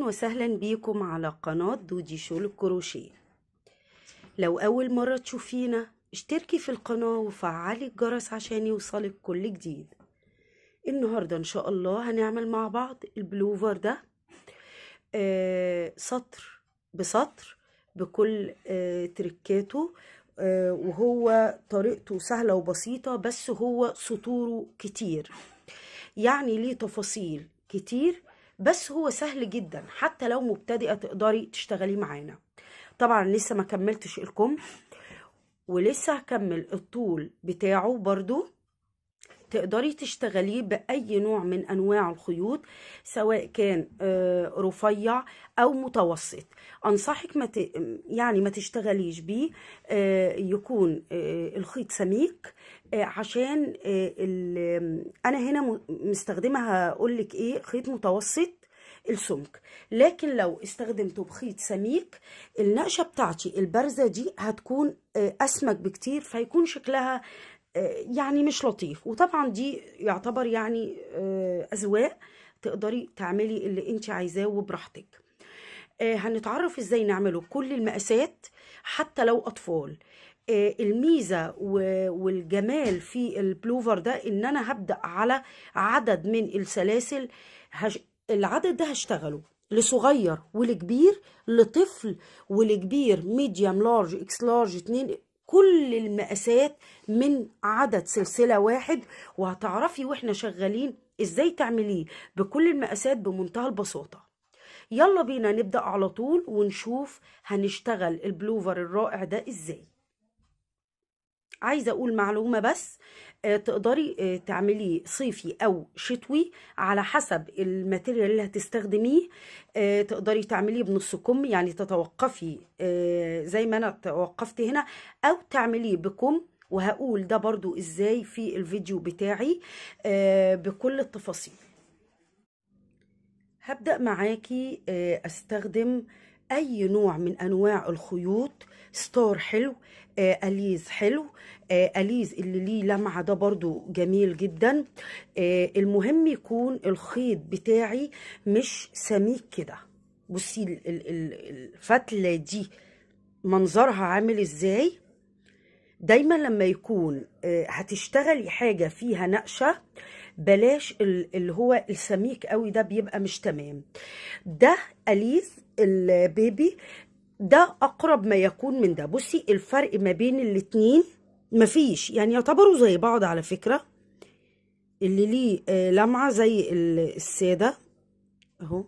أهلا وسهلا بيكم على قناة دودي شول الكروشيه لو أول مرة تشوفينا اشتركي في القناة وفعلي الجرس عشان يوصلك كل جديد. النهاردة إن شاء الله هنعمل مع بعض البلوفر ده آه سطر بسطر بكل آه تركاته آه وهو طريقته سهلة وبسيطة بس هو سطوره كتير. يعني ليه تفاصيل كتير؟ بس هو سهل جدا حتى لو مبتدئة تقدري تشتغليه معانا. طبعا لسه ما كملتش الكم ولسه هكمل الطول بتاعه برضو. تقدري تشتغليه بأي نوع من أنواع الخيوط سواء كان آه، رفيع أو متوسط. أنصحك ما ت... يعني ما تشتغليش بيه آه، يكون آه، الخيط سميك عشان أنا هنا م- مستخدمة هقولك إيه خيط متوسط السمك. لكن لو استخدمته بخيط سميك النقشة بتاعتي البارزة دي هتكون أسمك بكتير فيكون شكلها يعني مش لطيف. وطبعا دي يعتبر يعني آه، أذواق تقدري تعملي اللي انت عايزاه وبراحتك. آه، هنتعرف إزاي نعمله؟ كل المقاسات حتى لو أطفال. آه، الميزة و- والجمال في البلوفر ده إن أنا هبدأ على عدد من السلاسل هش... العدد ده هشتغله لصغير ولكبير لطفل ولكبير medium large X large اتنين كل المقاسات من عدد سلسلة واحد وهتعرفي وإحنا شغالين إزاي تعمليه بكل المقاسات بمنتهى البساطة. يلا بينا نبدأ على طول ونشوف هنشتغل البلوفر الرائع ده إزاي. عايزة أقول معلومة بس؟ تقدري آه، تعمليه صيفي أو شتوي على حسب الماتيريال اللي هتستخدميه. آه، تقدري تعمليه بنص كم يعني تتوقفي آه، زي ما أنا توقفت هنا أو تعمليه بكم. وهقول ده برضو إزاي في الفيديو بتاعي آه، بكل التفاصيل. هبدأ معاكي آه، أستخدم أي نوع من أنواع الخيوط. ستار حلو آه، أليز حلو آه، أليز اللي ليه لمعة ده برضو جميل جدا. آه، المهم يكون الخيط بتاعي مش سميك كده. بصي ال- ال- ال- الفتلة دي منظرها عامل إزاي؟ دايما لما يكون آه، هتشتغلي حاجة فيها نقشة بلاش ال- اللي هو السميك قوي ده بيبقى مش تمام. ده أليز البيبي ده أقرب ما يكون من ده. بصي الفرق ما بين الاتنين مفيش. يعني يعتبروا زي بعض على فكرة. اللي ليه آه، لمعة زي ال- السادة. أهو.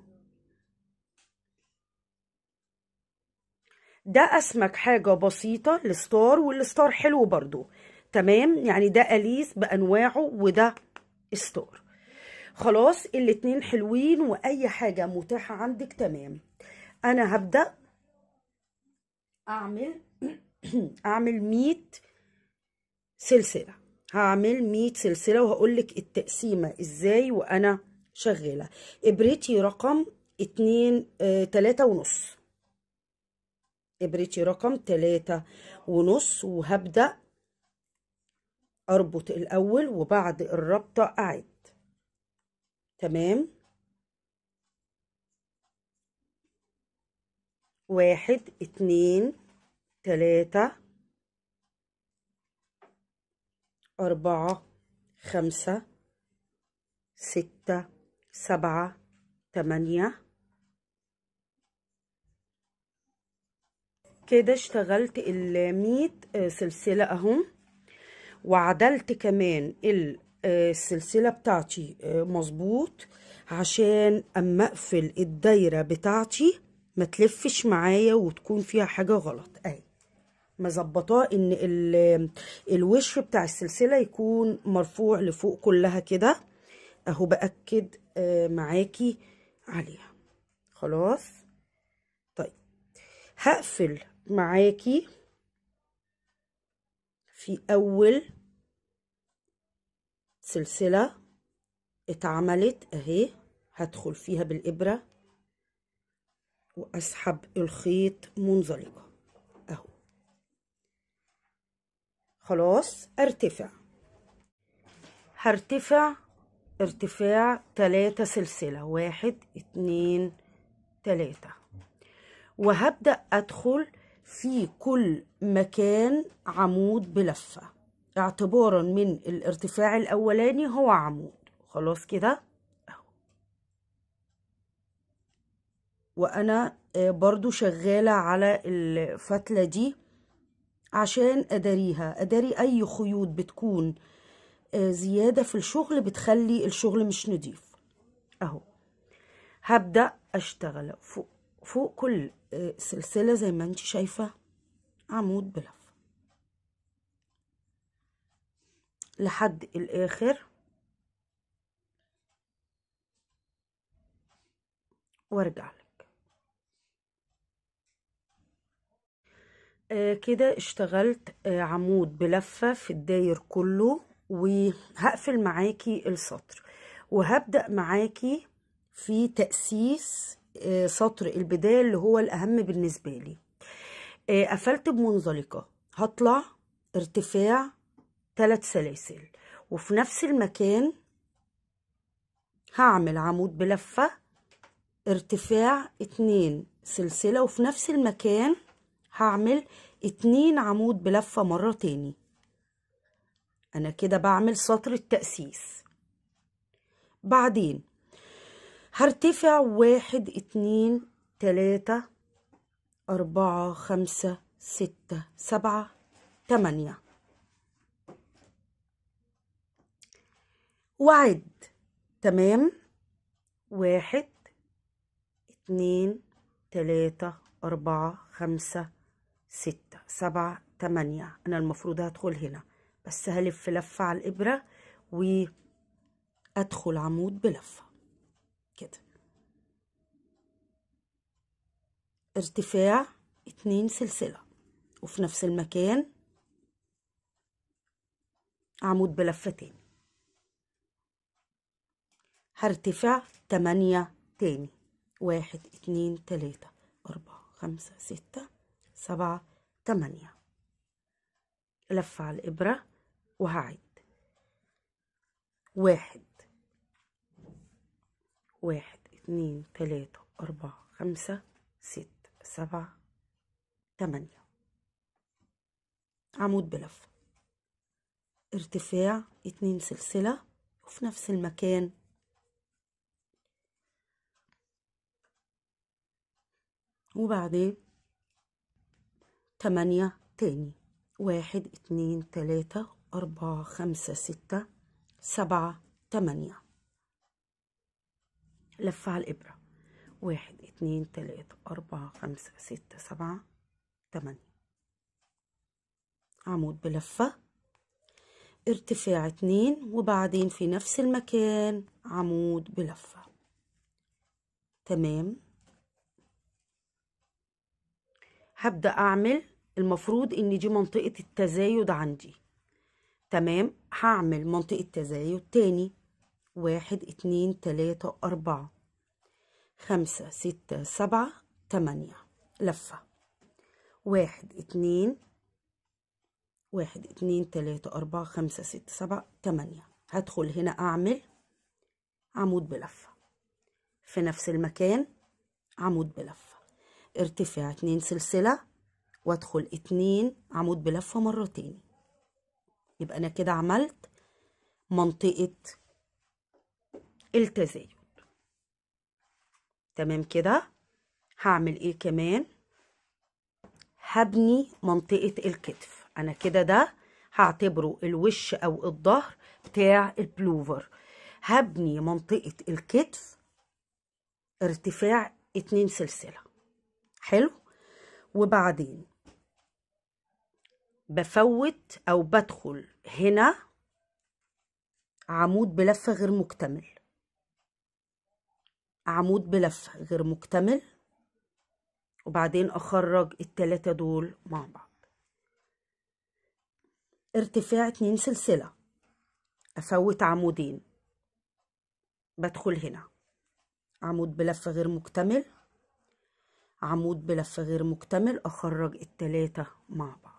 ده أسمك حاجة بسيطة الستار والستار حلو برضو. تمام؟ يعني ده أليز بأنواعه وده ستار. خلاص الاتنين حلوين وأي حاجة متاحة عندك تمام. أنا هبدأ. أعمل أعمل ميت. سلسلة. هعمل ميت سلسلة وهقولك التقسيمة إزاي وأنا شغالة. إبرتي رقم اتنين آه تلاتة ونص. إبرتي رقم تلاتة ونص وهبدأ أربط الأول وبعد الربطة أعد. تمام؟ واحد اتنين تلاتة أربعة خمسة ستة سبعة تمانية. كده اشتغلت الميت آه، سلسلة أهو. وعدلت كمان آه، السلسلة بتاعتي آه، مظبوط عشان أما أقفل الدايرة بتاعتي ما تلفش معايا وتكون فيها حاجة غلط. مظبطاه إن ال- الوش بتاع السلسلة يكون مرفوع لفوق كلها كده. أهو بأكد آه، معاكي عليها. خلاص؟ طيب. هقفل معاكي في أول سلسلة اتعملت أهي. هدخل فيها بالإبرة وأسحب الخيط منزلقة اهو خلاص ارتفع. هرتفع ارتفاع تلاتة سلسلة. واحد اتنين تلاتة. وهبدأ أدخل في كل مكان عمود بلفة. اعتبارا من الارتفاع الأولاني هو عمود. خلاص كده. وأنا آه، برضو شغالة على الفتلة دي. عشان أداريها. أداري أي خيوط بتكون آه، زيادة في الشغل بتخلي الشغل مش نضيف. أهو. هبدأ أشتغل فوق فوق كل آه، سلسلة زي ما انت شايفة عمود بلف. لحد الآخر. وارجع لك. آه كده اشتغلت آه عمود بلفة في الداير كله وهقفل معاكي السطر. وهبدأ معاكي في تأسيس آه سطر البداية اللي هو الأهم بالنسبة لي. قفلت بمنزلقة. هطلع ارتفاع ثلاث سلاسل. وفي نفس المكان هعمل عمود بلفة ارتفاع اتنين سلسلة. وفي نفس المكان هعمل اتنين عمود بلفة مرة تاني. أنا كده بعمل سطر التأسيس. بعدين هرتفع واحد اتنين تلاتة أربعة خمسة ستة سبعة تمانية. وعد. تمام؟ واحد اتنين تلاتة أربعة خمسة ستة سبعة تمانية. أنا المفروض هدخل هنا. بس هلف لفة على الإبرة وأدخل عمود بلفة. كده. ارتفاع اتنين سلسلة. وفي نفس المكان عمود بلفة تاني. هرتفع تمانية تاني. واحد اتنين تلاتة أربعة خمسة ستة سبعة تمانية. لف على الإبرة وهعد واحد. واحد اتنين تلاتة أربعة خمسة ستة سبعة تمانية. عمود بلف. ارتفاع اتنين سلسلة وفي نفس المكان. وبعدين تمانية تاني. واحد اتنين تلاتة أربعة خمسة ستة سبعة تمانية. لف على الإبرة. واحد اتنين تلاتة أربعة خمسة ستة سبعة تمانية. عمود بلفة. ارتفاع اتنين وبعدين في نفس المكان. عمود بلفة. تمام. هبدأ أعمل المفروض إن دي منطقة التزايد عندي. تمام؟ هعمل منطقة تزايد تاني. واحد اتنين تلاتة أربعة خمسة ستة سبعة تمانية. لفة. واحد اتنين واحد اتنين تلاتة أربعة خمسة ستة سبعة تمانية. هدخل هنا أعمل. عمود بلفة. في نفس المكان عمود بلفة. ارتفاع اتنين سلسلة. وادخل اتنين عمود بلفة مرة تاني. يبقى أنا كده عملت منطقة التزايد. تمام كده؟ هعمل إيه كمان؟ هبني منطقة الكتف. أنا كده ده هعتبره الوش أو الظهر بتاع البلوفر. هبني منطقة الكتف ارتفاع اتنين سلسلة. حلو؟ وبعدين بفوت أو بدخل. هنا عمود بلفة غير مكتمل. عمود بلفة غير مكتمل. وبعدين أخرج التلاتة دول مع بعض. ارتفاع اتنين سلسلة. أفوت عمودين. بدخل هنا. عمود بلفة غير مكتمل. عمود بلفة غير مكتمل. أخرج التلاتة مع بعض.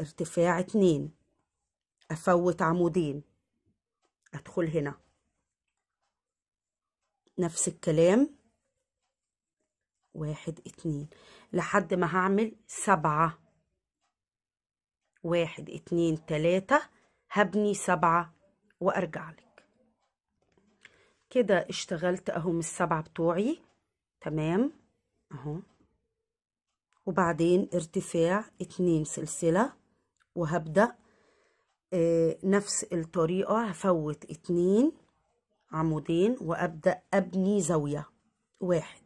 ارتفاع اتنين. افوت عمودين. ادخل هنا. نفس الكلام. واحد اتنين. لحد ما هعمل سبعة. واحد اتنين تلاتة. هبني سبعة وارجع لك. كده اشتغلت من السبعة بتوعي. تمام. اهو. وبعدين ارتفاع اتنين سلسلة. وهبدأ آه نفس الطريقة هفوت اتنين عمودين وأبدأ أبني زاوية واحد.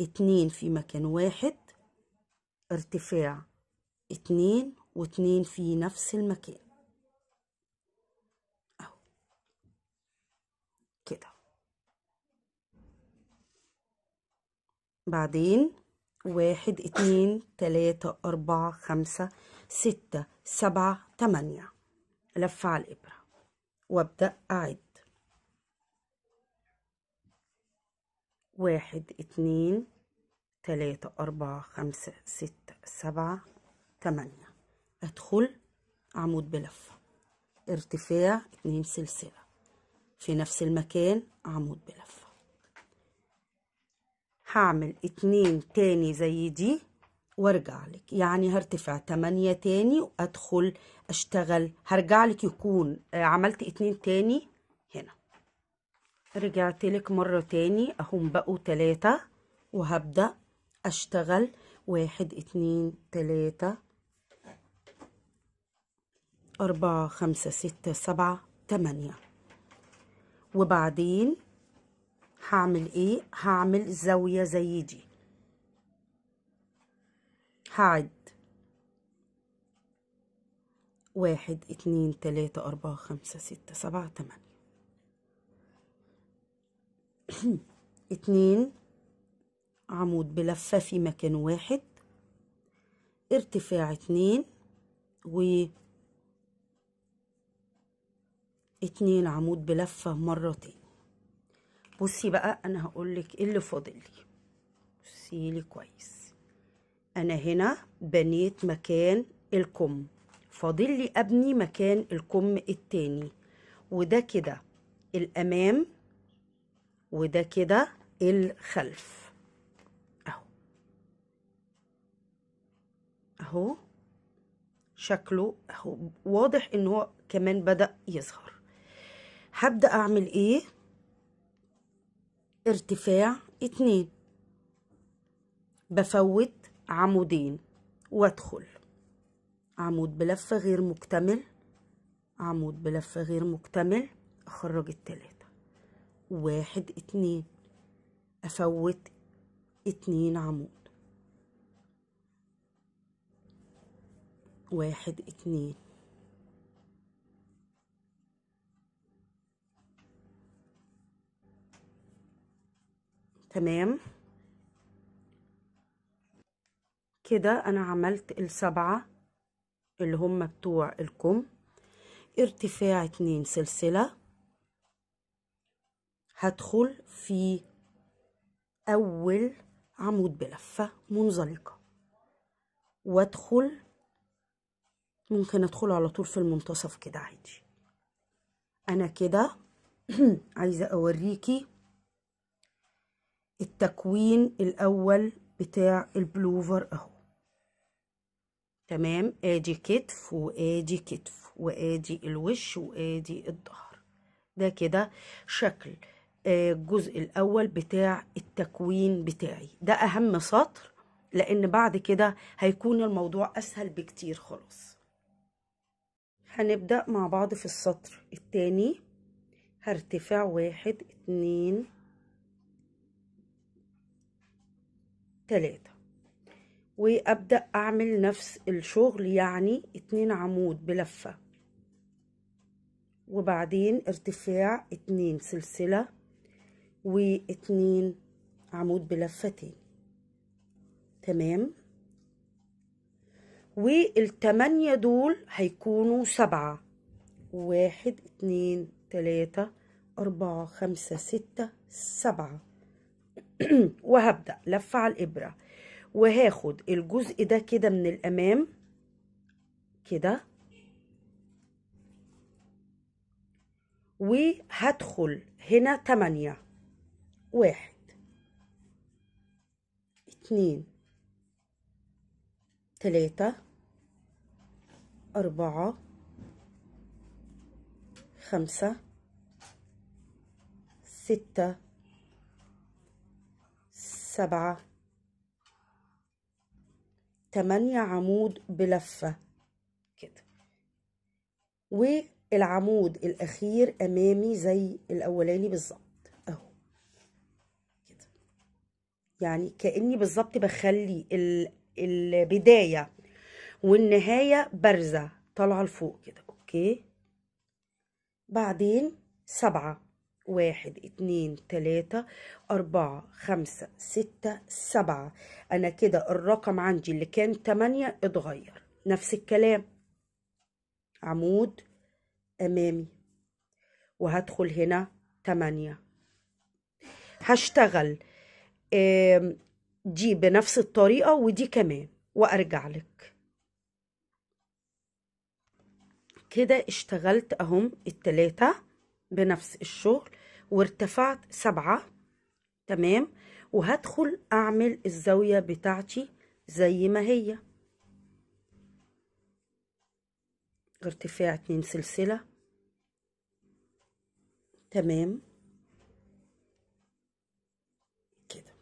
اتنين في مكان واحد ارتفاع اتنين واتنين في نفس المكان. أهو. كده. بعدين واحد اتنين تلاتة أربعة خمسة ستة سبعة تمانية. لف على الإبرة وأبدأ أعد. واحد اتنين تلاتة أربعة خمسة ستة سبعة تمانية. أدخل عمود بلفة ارتفاع اتنين سلسلة. في نفس المكان عمود بلفة هعمل اتنين تاني زي دي. وارجع لك. يعني هرتفع تمانية تاني وأدخل أشتغل. هرجع لك يكون عملت اتنين تاني هنا. رجعت لك مرة تاني أهم بقوا تلاتة وهبدأ أشتغل. واحد اتنين تلاتة أربعة خمسة ستة سبعة تمانية. وبعدين هعمل إيه؟ هعمل زاوية زي دي. هعد واحد اتنين تلاتة أربعة خمسة ستة سبعة تمانية. اتنين عمود بلفة في مكان واحد. ارتفاع اتنين و اتنين عمود بلفة مرة تاني. بصي بقى أنا هقولك إيه اللي فاضل لي. بصي لي كويس. أنا هنا بنيت مكان الكم. فاضل لي أبني مكان الكم التاني. وده كده الأمام وده كده الخلف. أهو. أهو. شكله أهو. واضح إن هو كمان بدأ يظهر. هبدأ أعمل إيه؟ ارتفاع اتنين. بفوت عمودين. وادخل. عمود بلفة غير مكتمل. عمود بلفة غير مكتمل. أخرج التلاتة. واحد اتنين. أفوت اتنين عمود. واحد اتنين. تمام؟ كده أنا عملت السبعة اللي هم بتوع الكم. ارتفاع اتنين سلسلة. هدخل في أول عمود بلفة منزلقة. وادخل ممكن ادخل على طول في المنتصف كده عادي. أنا كده عايزة أوريكي التكوين الأول بتاع البلوفر أهو. تمام؟ آدي كتف وآدي كتف وآدي الوش وآدي الظهر. ده كده شكل الجزء الأول بتاع التكوين بتاعي. ده أهم سطر لأن بعد كده هيكون الموضوع أسهل بكتير خلاص. هنبدأ مع بعض في السطر التاني. هرتفع واحد اتنين تلاتة. وأبدأ أعمل نفس الشغل يعني اتنين عمود بلفة. وبعدين ارتفاع اتنين سلسلة واتنين عمود بلفة تاني. تمام؟ والتمانية دول هيكونوا سبعة. واحد اتنين تلاتة أربعة خمسة ستة سبعة. وهبدأ. لف على الإبرة. وهاخد الجزء ده كده من الأمام. كده. وهدخل هنا تمانية. واحد. اتنين. تلاتة. أربعة. خمسة. ستة. سبعة. تمانية عمود بلفة. كده. والعمود الأخير أمامي زي الأولاني بالظبط أهو. كده. يعني كأني بالظبط بخلي ال- البداية والنهاية بارزة طالعة لفوق كده. أوكي. بعدين سبعة. واحد اتنين تلاتة أربعة خمسة ستة سبعة. أنا كده الرقم عندي اللي كان تمانية اتغير. نفس الكلام. عمود أمامي. وهدخل هنا تمانية. هشتغل دي بنفس الطريقة ودي كمان. وأرجع لك. كده اشتغلت أهم التلاتة بنفس الشغل. وارتفعت سبعة تمام؟ وهدخل أعمل الزاوية بتاعتي زي ما هي. ارتفاع اتنين سلسلة. تمام؟ كده.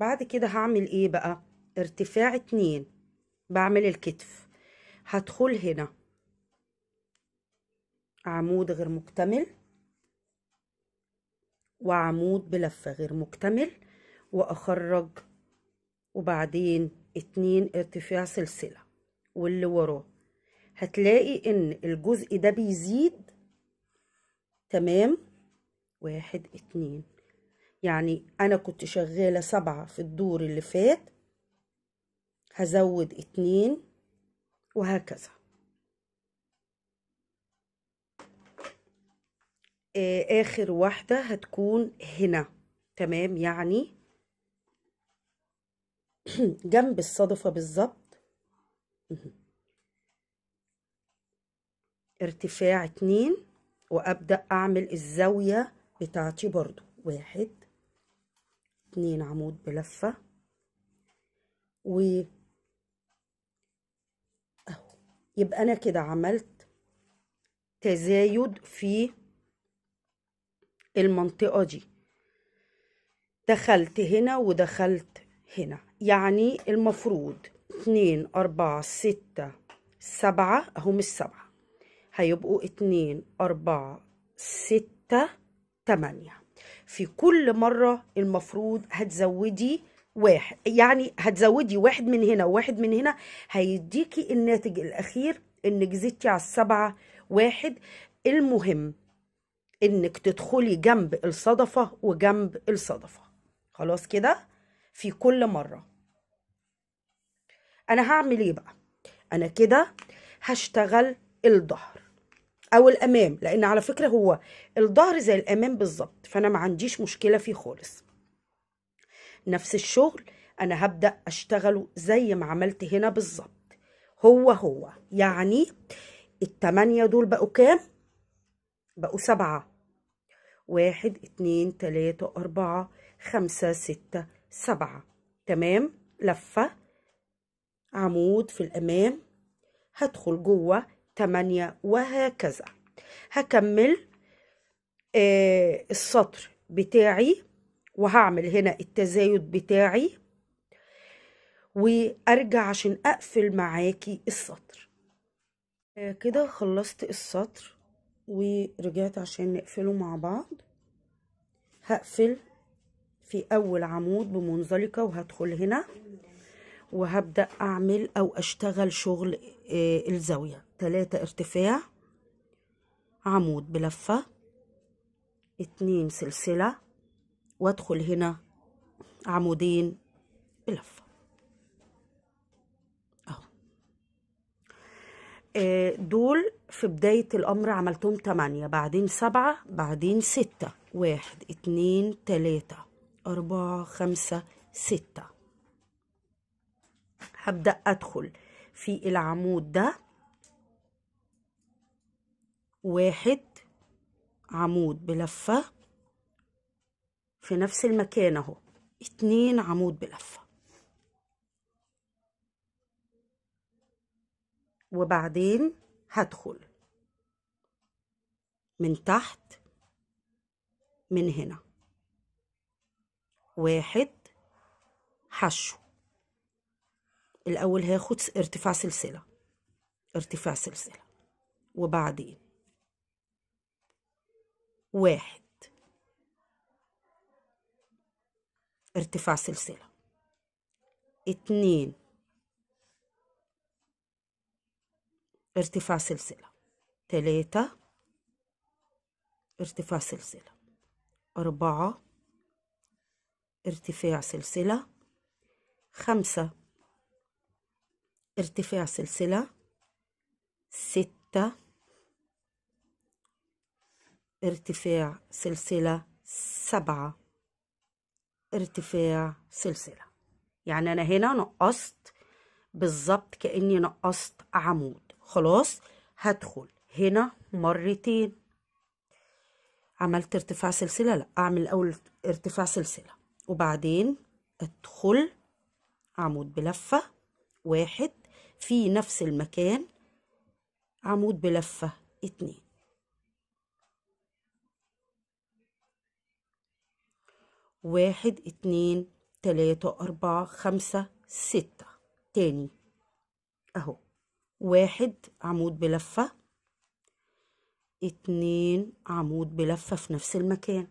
بعد كده هعمل إيه بقى؟ ارتفاع اتنين. بعمل الكتف. هدخل هنا. عمود غير مكتمل. وعمود بلفة غير مكتمل وأخرج وبعدين اتنين ارتفاع سلسلة واللي وراه. هتلاقي إن الجزء ده بيزيد. تمام؟ واحد اتنين. يعني أنا كنت شغالة سبعة في الدور اللي فات هزود اتنين وهكذا. آه، آخر واحدة هتكون هنا. تمام؟ يعني جنب الصدفة بالظبط. ارتفاع اتنين وأبدأ أعمل الزاوية بتاعتي برضو. واحد اتنين عمود بلفة. و أهو. يبقى أنا كده عملت تزايد في المنطقة دي. دخلت هنا ودخلت هنا. يعني المفروض اتنين أربعة ستة سبعة اهم السبعة هيبقوا اتنين أربعة ستة تمانية. في كل مرة المفروض هتزودي واحد. يعني هتزودي واحد من هنا وواحد من هنا. هيديكي الناتج الأخير إنك زدتي على السبعة واحد. المهم إنك تدخلي جنب الصدفة وجنب الصدفة. خلاص كده؟ في كل مرة. أنا هعمل إيه بقى؟ أنا كده هشتغل الظهر أو الأمام لأن على فكرة هو الظهر زي الأمام بالظبط فأنا ما عنديش مشكلة فيه خالص. نفس الشغل أنا هبدأ أشتغله زي ما عملت هنا بالظبط. هو هو يعني التمانية دول بقوا كام؟ بقوا سبعة. واحد اتنين تلاتة أربعة خمسة ستة سبعة. تمام؟ لفة. عمود في الأمام. هدخل جوه. تمانية. وهكذا. هكمل آه السطر بتاعي. وهعمل هنا التزايد بتاعي. وأرجع عشان أقفل معاكي السطر. آه كده خلصت السطر. ورجعت عشان نقفله مع بعض. هقفل في أول عمود بمنزلقة وهدخل هنا وهبدأ أعمل أو أشتغل شغل آه الزاوية. تلاتة ارتفاع عمود بلفة اتنين سلسلة وأدخل هنا عمودين بلفة اهو آه، دول في بداية الأمر عملتهم تمانية بعدين سبعة بعدين ستة. واحد اتنين تلاتة أربعة خمسة ستة. هبدأ أدخل في العمود ده. واحد عمود بلفة. في نفس المكان أهو. اتنين عمود بلفة. وبعدين هدخل. من تحت من هنا. واحد حشو. الأول هاخد ارتفاع سلسلة. ارتفاع سلسلة. وبعدين؟ واحد. ارتفاع سلسلة. اتنين. ارتفاع سلسلة. تلاتة ارتفاع سلسلة. أربعة ارتفاع سلسلة. خمسة ارتفاع سلسلة. ستة ارتفاع سلسلة. سبعة ارتفاع سلسلة. يعني أنا هنا نقصت بالظبط كأني نقصت عمود. خلاص هدخل هنا مرتين. عملت ارتفاع سلسلة؟ لا أعمل أول ارتفاع سلسلة. وبعدين أدخل عمود بلفة واحد في نفس المكان عمود بلفة اتنين. واحد اتنين تلاتة أربعة خمسة ستة. تاني أهو. واحد عمود بلفة اتنين عمود بلفة في نفس المكان.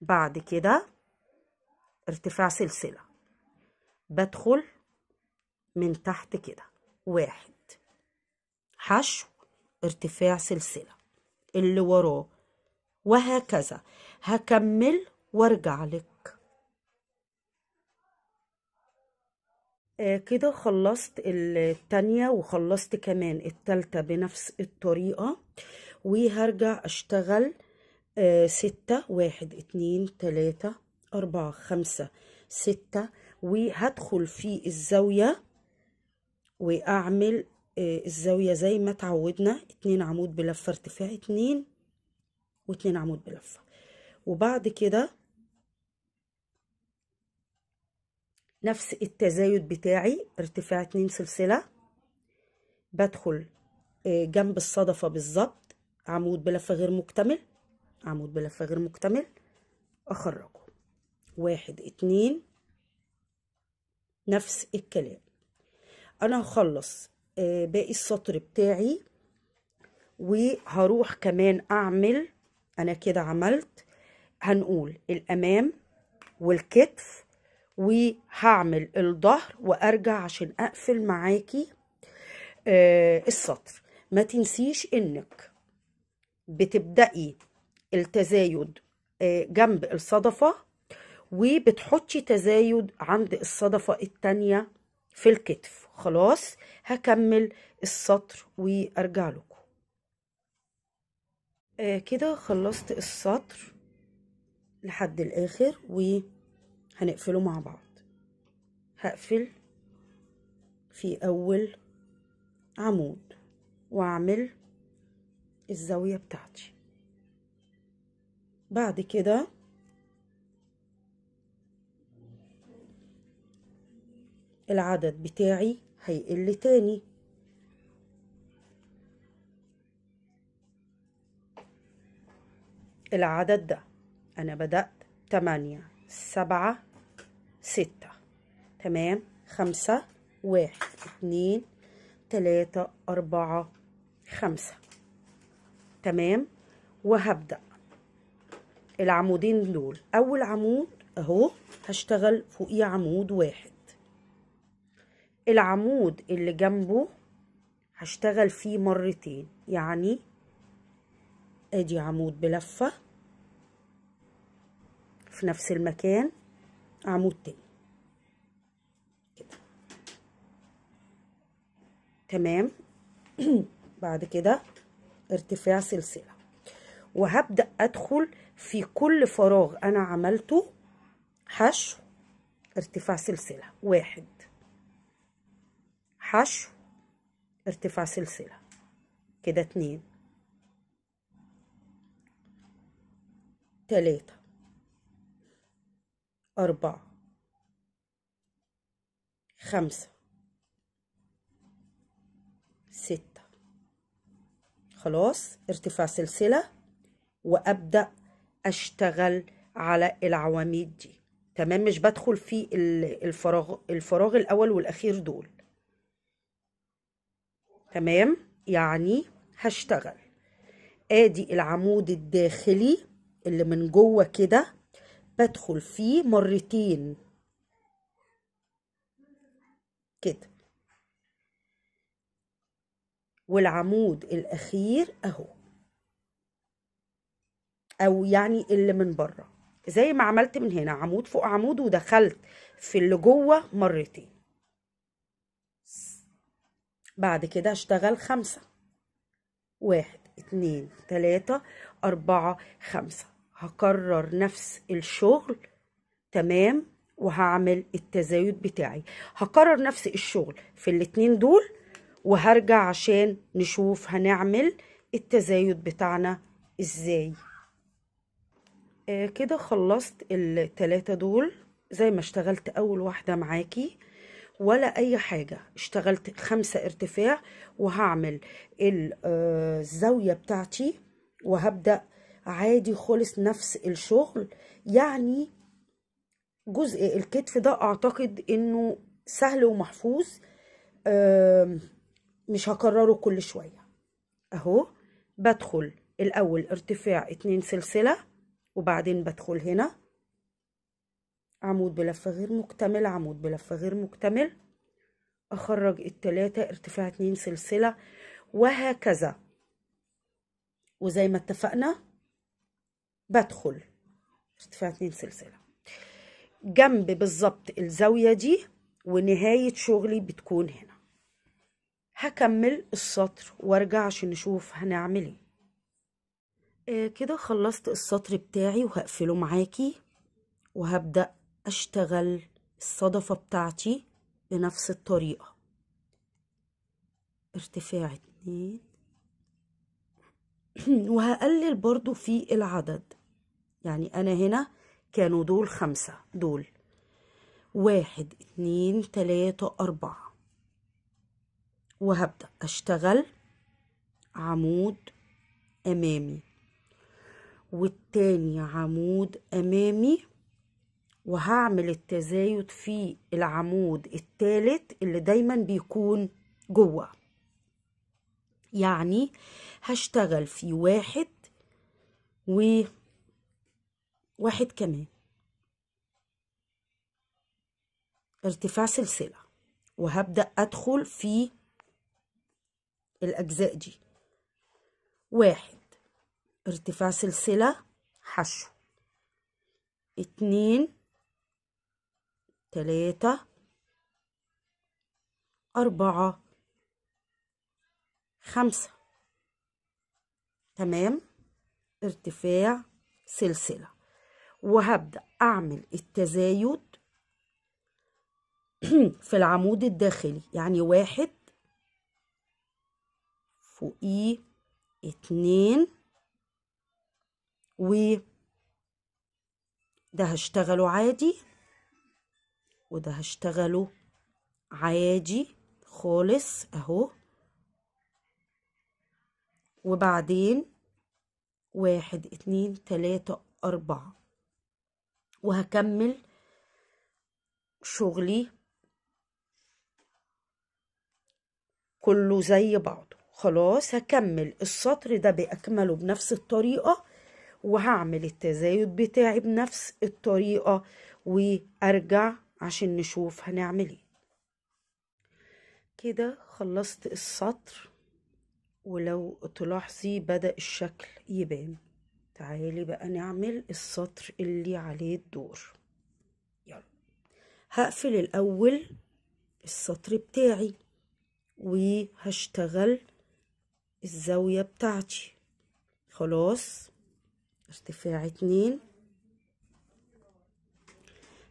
بعد كده ارتفاع سلسلة. بدخل من تحت كده. واحد. حشو. ارتفاع سلسلة. اللي وراه. وهكذا. هكمل وارجع لك آه كده خلصت التانية وخلصت كمان التالتة بنفس الطريقة وهرجع أشتغل آه ستة واحد اتنين تلاتة أربعة خمسة ستة وهدخل في الزاوية وأعمل آه الزاوية زي ما تعودنا اتنين عمود بلفة ارتفاع اتنين واتنين عمود بلفة وبعد كده نفس التزايد بتاعي ارتفاع اتنين سلسلة. بدخل جنب الصدفة بالظبط عمود بلفة غير مكتمل. عمود بلفة غير مكتمل. أخرجه. واحد اتنين. نفس الكلام. أنا هخلص باقي السطر بتاعي وهروح كمان أعمل أنا كده عملت هنقول الأمام والكتف وهعمل الظهر وأرجع عشان أقفل معاكي آه السطر. ما تنسيش إنك بتبدأي التزايد آه جنب الصدفة وبتحطي تزايد عند الصدفة التانية في الكتف. خلاص هكمل السطر وأرجع لكم. آه كده خلصت السطر لحد الآخر و هنقفله مع بعض. هقفل في أول عمود وأعمل الزاوية بتاعتي. بعد كده العدد بتاعي هيقل تاني. العدد ده أنا بدأت تمانية سبعة ستة. تمام؟ خمسة واحد اتنين تلاتة أربعة خمسة. تمام؟ وهبدأ. العمودين دول. أول عمود أهو هشتغل فوقيه عمود واحد. العمود اللي جنبه هشتغل فيه مرتين. يعني آدي عمود بلفة في نفس المكان. عمود تاني كده تمام. بعد كده ارتفاع سلسلة. وهبدأ أدخل في كل فراغ أنا عملته. حشو ارتفاع سلسلة. واحد. حشو ارتفاع سلسلة. كده اتنين. تلاتة. أربعة. خمسة. ستة. خلاص ارتفاع سلسلة وأبدأ أشتغل على العواميد دي. تمام؟ مش بدخل في ال- الفراغ الفراغ الأول والأخير دول. تمام؟ يعني هشتغل. آدي العمود الداخلي اللي من جوه كده بدخل فيه مرتين. كده. والعمود الأخير أهو. أو يعني اللي من بره. زي ما عملت من هنا. عمود فوق عمود ودخلت في اللي جوه مرتين. بعد كده اشتغل خمسة. واحد اتنين تلاتة أربعة خمسة. هكرر نفس الشغل تمام وهعمل التزايد بتاعي. هكرر نفس الشغل في الاتنين دول وهرجع عشان نشوف هنعمل التزايد بتاعنا إزاي. آه كده خلصت التلاتة دول. زي ما اشتغلت أول واحدة معاكي ولا أي حاجة. اشتغلت خمسة ارتفاع وهعمل آه، الزاوية بتاعتي وهبدأ عادي خالص نفس الشغل. يعني جزء الكتف ده أعتقد إنه سهل ومحفوظ. مش هكرره كل شوية. أهو بدخل الأول ارتفاع اتنين سلسلة وبعدين بدخل هنا. عمود بلفة غير مكتمل عمود بلفة غير مكتمل. أخرج التلاتة ارتفاع اتنين سلسلة وهكذا. وزي ما اتفقنا بدخل. ارتفاع اتنين سلسلة. جنب بالظبط الزاوية دي ونهاية شغلي بتكون هنا. هكمل السطر وارجع عشان نشوف هنعمل إيه. آه كده خلصت السطر بتاعي وهقفله معاكي. وهبدأ أشتغل الصدفة بتاعتي بنفس الطريقة. ارتفاع اتنين. وهقلل برضو في العدد. يعني أنا هنا كانوا دول خمسة دول. واحد اتنين تلاتة أربعة. وهبدأ أشتغل عمود أمامي. والتاني عمود أمامي وهعمل التزايد في العمود التالت اللي دايما بيكون جوه. يعني هشتغل في واحد و واحد كمان. ارتفاع سلسلة. وهبدأ أدخل في الأجزاء دي. واحد ارتفاع سلسلة حشو. اتنين تلاتة أربعة خمسة. تمام؟ ارتفاع سلسلة. وهبدأ أعمل التزايد في العمود الداخلي يعني واحد فوقيه اتنين و ده هشتغله عادي وده هشتغله عادي خالص أهو. وبعدين واحد اتنين تلاتة أربعة. وهكمل شغلي كله زي بعضه. خلاص هكمل. السطر ده بأكمله بنفس الطريقة وهعمل التزايد بتاعي بنفس الطريقة وأرجع عشان نشوف هنعمل إيه. كده خلصت السطر. ولو تلاحظي بدأ الشكل يبان. تعالي بقى نعمل السطر اللي عليه الدور. يلا. هقفل الأول السطر بتاعي وهشتغل الزاوية بتاعتي. خلاص. ارتفاع اتنين.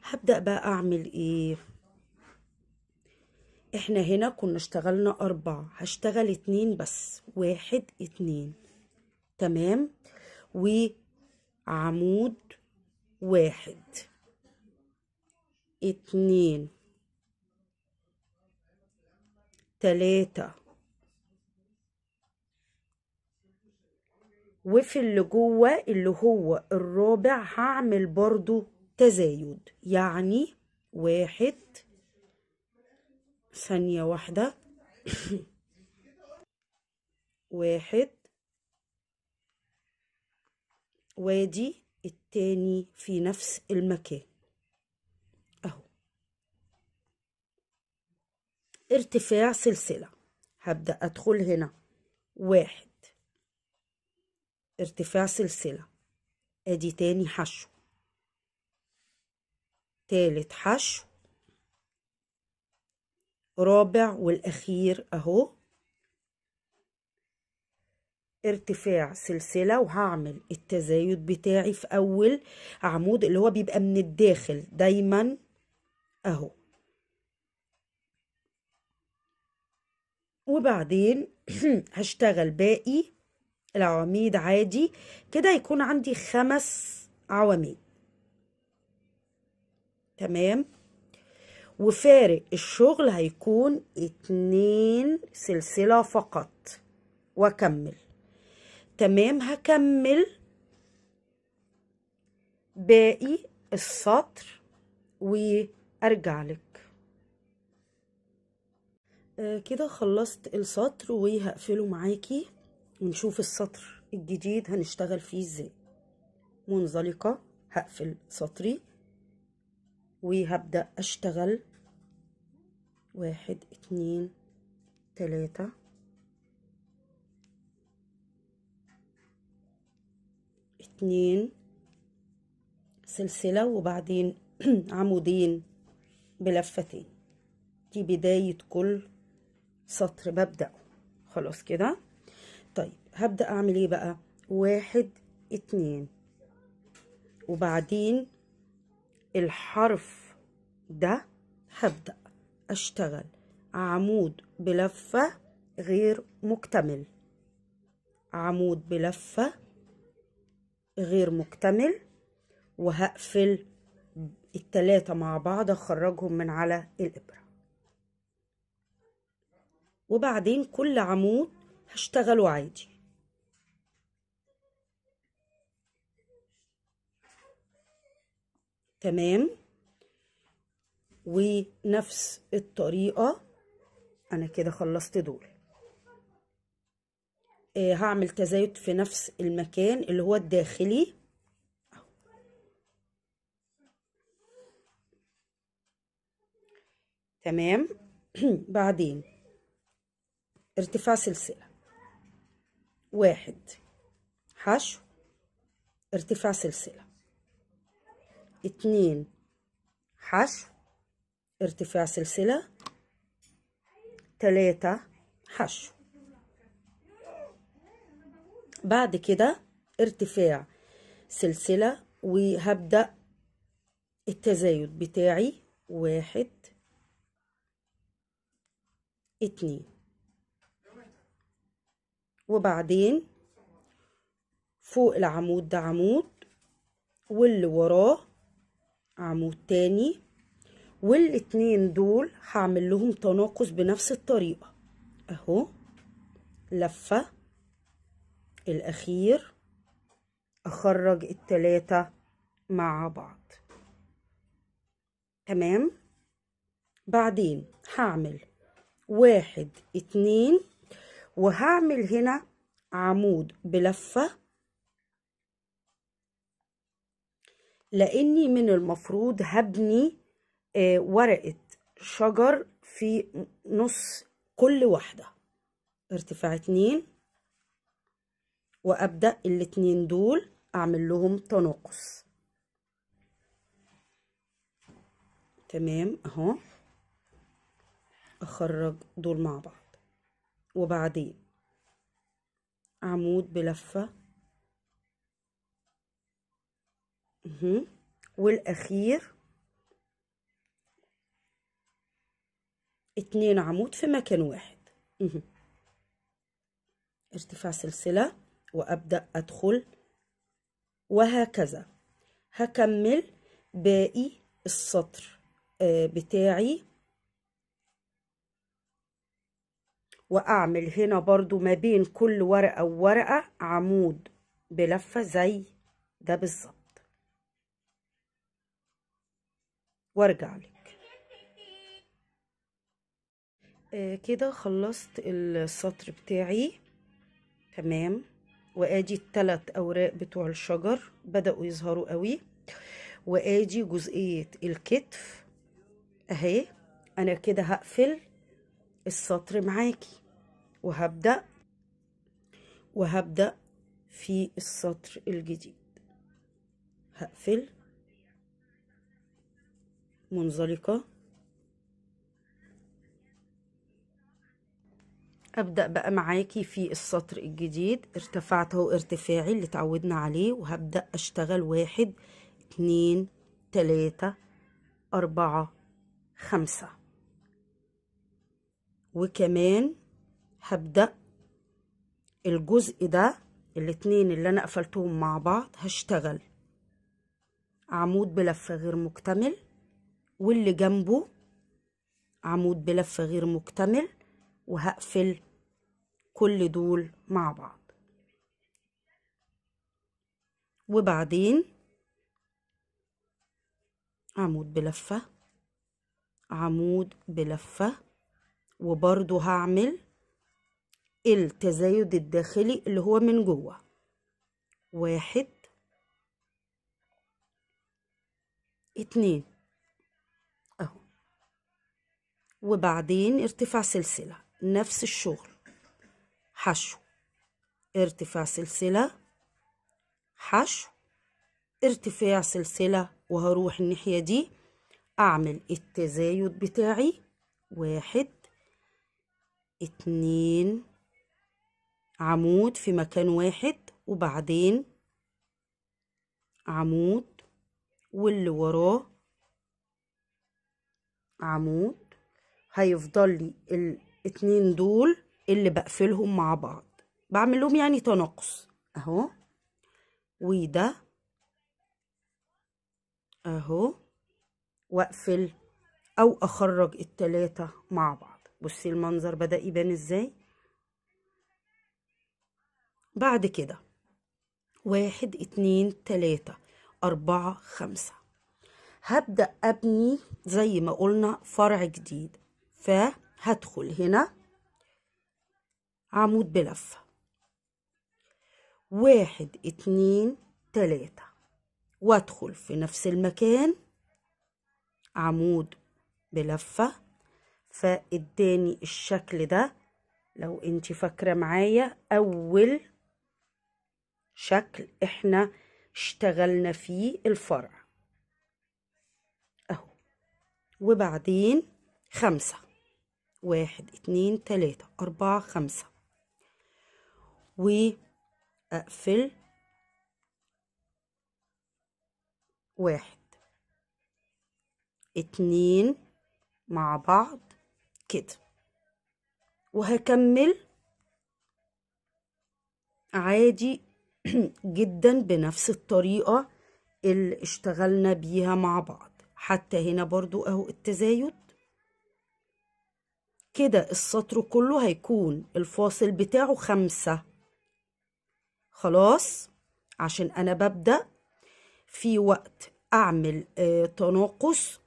هبدأ بقى أعمل إيه؟ إحنا هنا كنا اشتغلنا أربعة هشتغل اتنين بس واحد اتنين. تمام؟ وعمود واحد. اتنين. تلاتة. وفي اللي جوه اللي هو الرابع هعمل برضو تزايد يعني واحد ثانية واحدة. واحد. وادي. التاني في نفس المكان. أهو. ارتفاع سلسلة. هبدأ أدخل هنا. واحد. ارتفاع سلسلة. ادي تاني حشو. تالت حشو. رابع والأخير أهو. ارتفاع سلسلة وهعمل التزايد بتاعي في أول عمود اللي هو بيبقى من الداخل دايما أهو. وبعدين هشتغل باقي العواميد عادي. كده يكون عندي خمس عواميد. تمام؟ وفارق الشغل هيكون اتنين سلسلة فقط. وأكمل. تمام هكمل. باقي السطر وأرجع لك. آه كده خلصت السطر وهقفله معاكي ونشوف السطر الجديد هنشتغل فيه إزاي. منزلقة هقفل سطري. وهبدأ أشتغل. واحد اتنين تلاتة. اتنين سلسلة وبعدين عمودين بلفتين. دي بداية كل سطر ببدأ خلاص كده؟ طيب هبدأ أعمل إيه بقى؟ واحد اتنين. وبعدين الحرف ده هبدأ. أشتغل. عمود بلفة غير مكتمل. عمود بلفة غير مكتمل. وهقفل التلاتة مع بعض أخرجهم من على الإبرة. وبعدين كل عمود هشتغله عادي. تمام. ونفس الطريقة أنا كده خلصت دول. آه هعمل تزايد في نفس المكان اللي هو الداخلي. تمام. بعدين ارتفاع سلسلة. واحد. حشو. ارتفاع سلسلة. اتنين حشو ارتفاع سلسلة تلاتة حشو. بعد كده ارتفاع سلسلة وهبدأ التزايد بتاعي واحد اتنين وبعدين فوق العمود ده عمود واللي وراه عمود تاني والاتنين دول هعمل لهم تناقص بنفس الطريقة. أهو لفة الأخير أخرج التلاتة مع بعض. تمام؟ بعدين هعمل واحد اتنين وهعمل هنا عمود بلفة لاني من المفروض هبني آه ورقة شجر في نص كل واحدة. ارتفاع اتنين. وأبدأ الاتنين دول أعمل لهم تناقص. تمام أهو. أخرج دول مع بعض. وبعدين؟ عمود بلفة. مه. والأخير اتنين عمود في مكان واحد. ارتفاع سلسلة وأبدأ أدخل وهكذا هكمل باقي السطر بتاعي وأعمل هنا برضو ما بين كل ورقة وورقة عمود بلفة زي ده بالظبط وارجع لك. آه كده خلصت السطر بتاعي. تمام. وادي التلات أوراق بتوع الشجر. بدأوا يظهروا قوي. وادي جزئية الكتف. أهي. أنا كده هقفل السطر معاكي. وهبدأ. وهبدأ في السطر الجديد. هقفل. منزلقة. أبدأ بقى معاكي في السطر الجديد. ارتفعت اهو ارتفاعي اللي اتعودنا عليه وهبدأ أشتغل واحد اتنين تلاتة أربعة خمسة. وكمان هبدأ الجزء ده الاتنين اللي أنا قفلتهم مع بعض هشتغل. عمود بلفة غير مكتمل. واللي جنبه عمود بلفة غير مكتمل وهقفل كل دول مع بعض. وبعدين عمود بلفة عمود بلفة وبرضو هعمل التزايد الداخلي اللي هو من جوه. واحد اتنين. وبعدين ارتفاع سلسلة نفس الشغل. حشو. ارتفاع سلسلة. حشو. ارتفاع سلسلة وهروح الناحية دي. أعمل التزايد بتاعي. واحد. اتنين. عمود في مكان واحد. وبعدين عمود. واللي وراه. عمود. هيفضل لي الاتنين دول اللي بقفلهم مع بعض. بعمل لهم يعني تناقص. أهو. وده أهو. وأقفل أو أخرج التلاتة مع بعض. بصي المنظر بدأ يبان إزاي. بعد كده واحد اتنين تلاتة أربعة خمسة. هبدأ أبني زي ما قلنا فرع جديد. فهدخل هنا. عمود بلفة واحد اتنين تلاتة. وادخل في نفس المكان. عمود بلفة. فاداني الشكل ده. لو انت فاكرة معايا أول شكل إحنا اشتغلنا فيه الفرع. أهو. وبعدين خمسة. واحد اتنين تلاتة أربعة خمسة. وأقفل واحد. اتنين مع بعض. كده. وهكمل عادي جدا بنفس الطريقة اللي اشتغلنا بيها مع بعض. حتى هنا برضو أهو التزايد. كده السطر كله هيكون الفاصل بتاعه خمسة. خلاص؟ عشان أنا ببدأ في وقت أعمل آه تناقص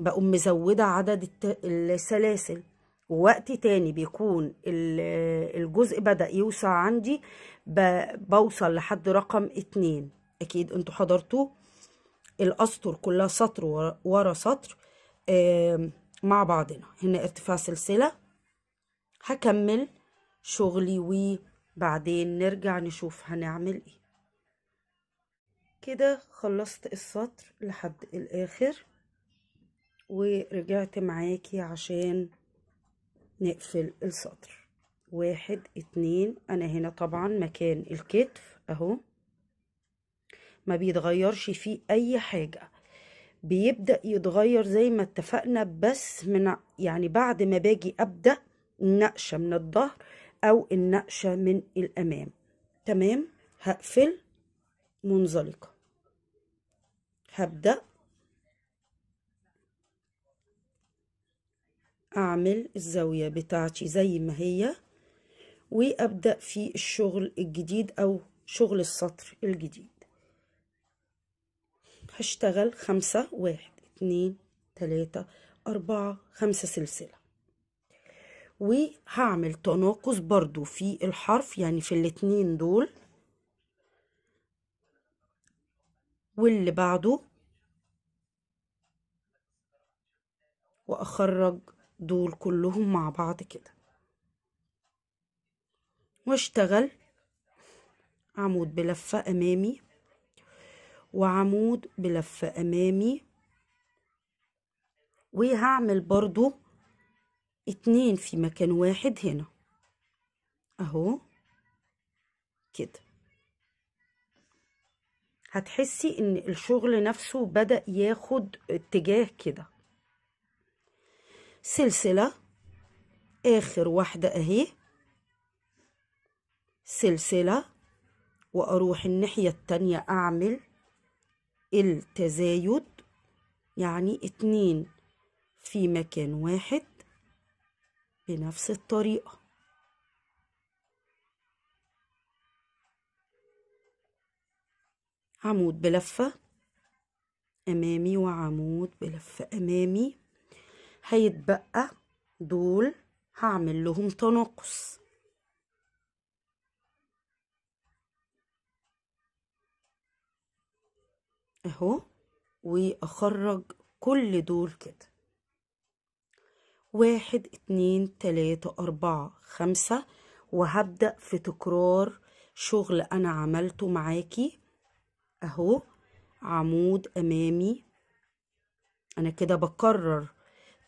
بقوم مزودة عدد السلاسل. ووقت تاني بيكون ال- الجزء بدأ يوسع عندي بوصل لحد رقم اتنين. أكيد أنتوا حضرتوا الأسطر كلها سطر ورا- سطر آم، مع بعضنا. هنا ارتفاع سلسلة. هكمل شغلي وبعدين نرجع نشوف هنعمل إيه. كده خلصت السطر لحد الآخر. ورجعت معاكي عشان نقفل السطر. واحد اتنين. أنا هنا طبعا مكان الكتف أهو. ما بيتغيرش فيه أي حاجة. بيبدأ يتغير زي ما اتفقنا بس من يعني بعد ما باجي أبدأ النقشة من الظهر أو النقشة من الأمام. تمام؟ هقفل منزلقة هبدأ أعمل الزاوية بتاعتي زي ما هي وأبدأ في الشغل الجديد أو شغل السطر الجديد. هشتغل خمسة واحد اتنين تلاتة أربعة خمسة سلسلة. وهعمل تناقص برضو في الحرف يعني في الاتنين دول. واللي بعده وأخرج دول كلهم مع بعض كده. واشتغل عمود بلفة أمامي. وعمود بلفة أمامي. وهعمل برضو اتنين في مكان واحد هنا. أهو. كده. هتحسي إن الشغل نفسه بدأ ياخد اتجاه كده. سلسلة. آخر واحدة أهي. سلسلة. وأروح الناحية التانية أعمل التزايد يعني اتنين في مكان واحد بنفس الطريقة. عمود بلفة أمامي وعمود بلفة أمامي. هيتبقى دول هعمل لهم تناقص. أهو وأخرج كل دول كده. واحد اتنين تلاتة أربعة خمسة وهبدأ في تكرار شغل أنا عملته معاكي. أهو عمود أمامي. أنا كده بكرر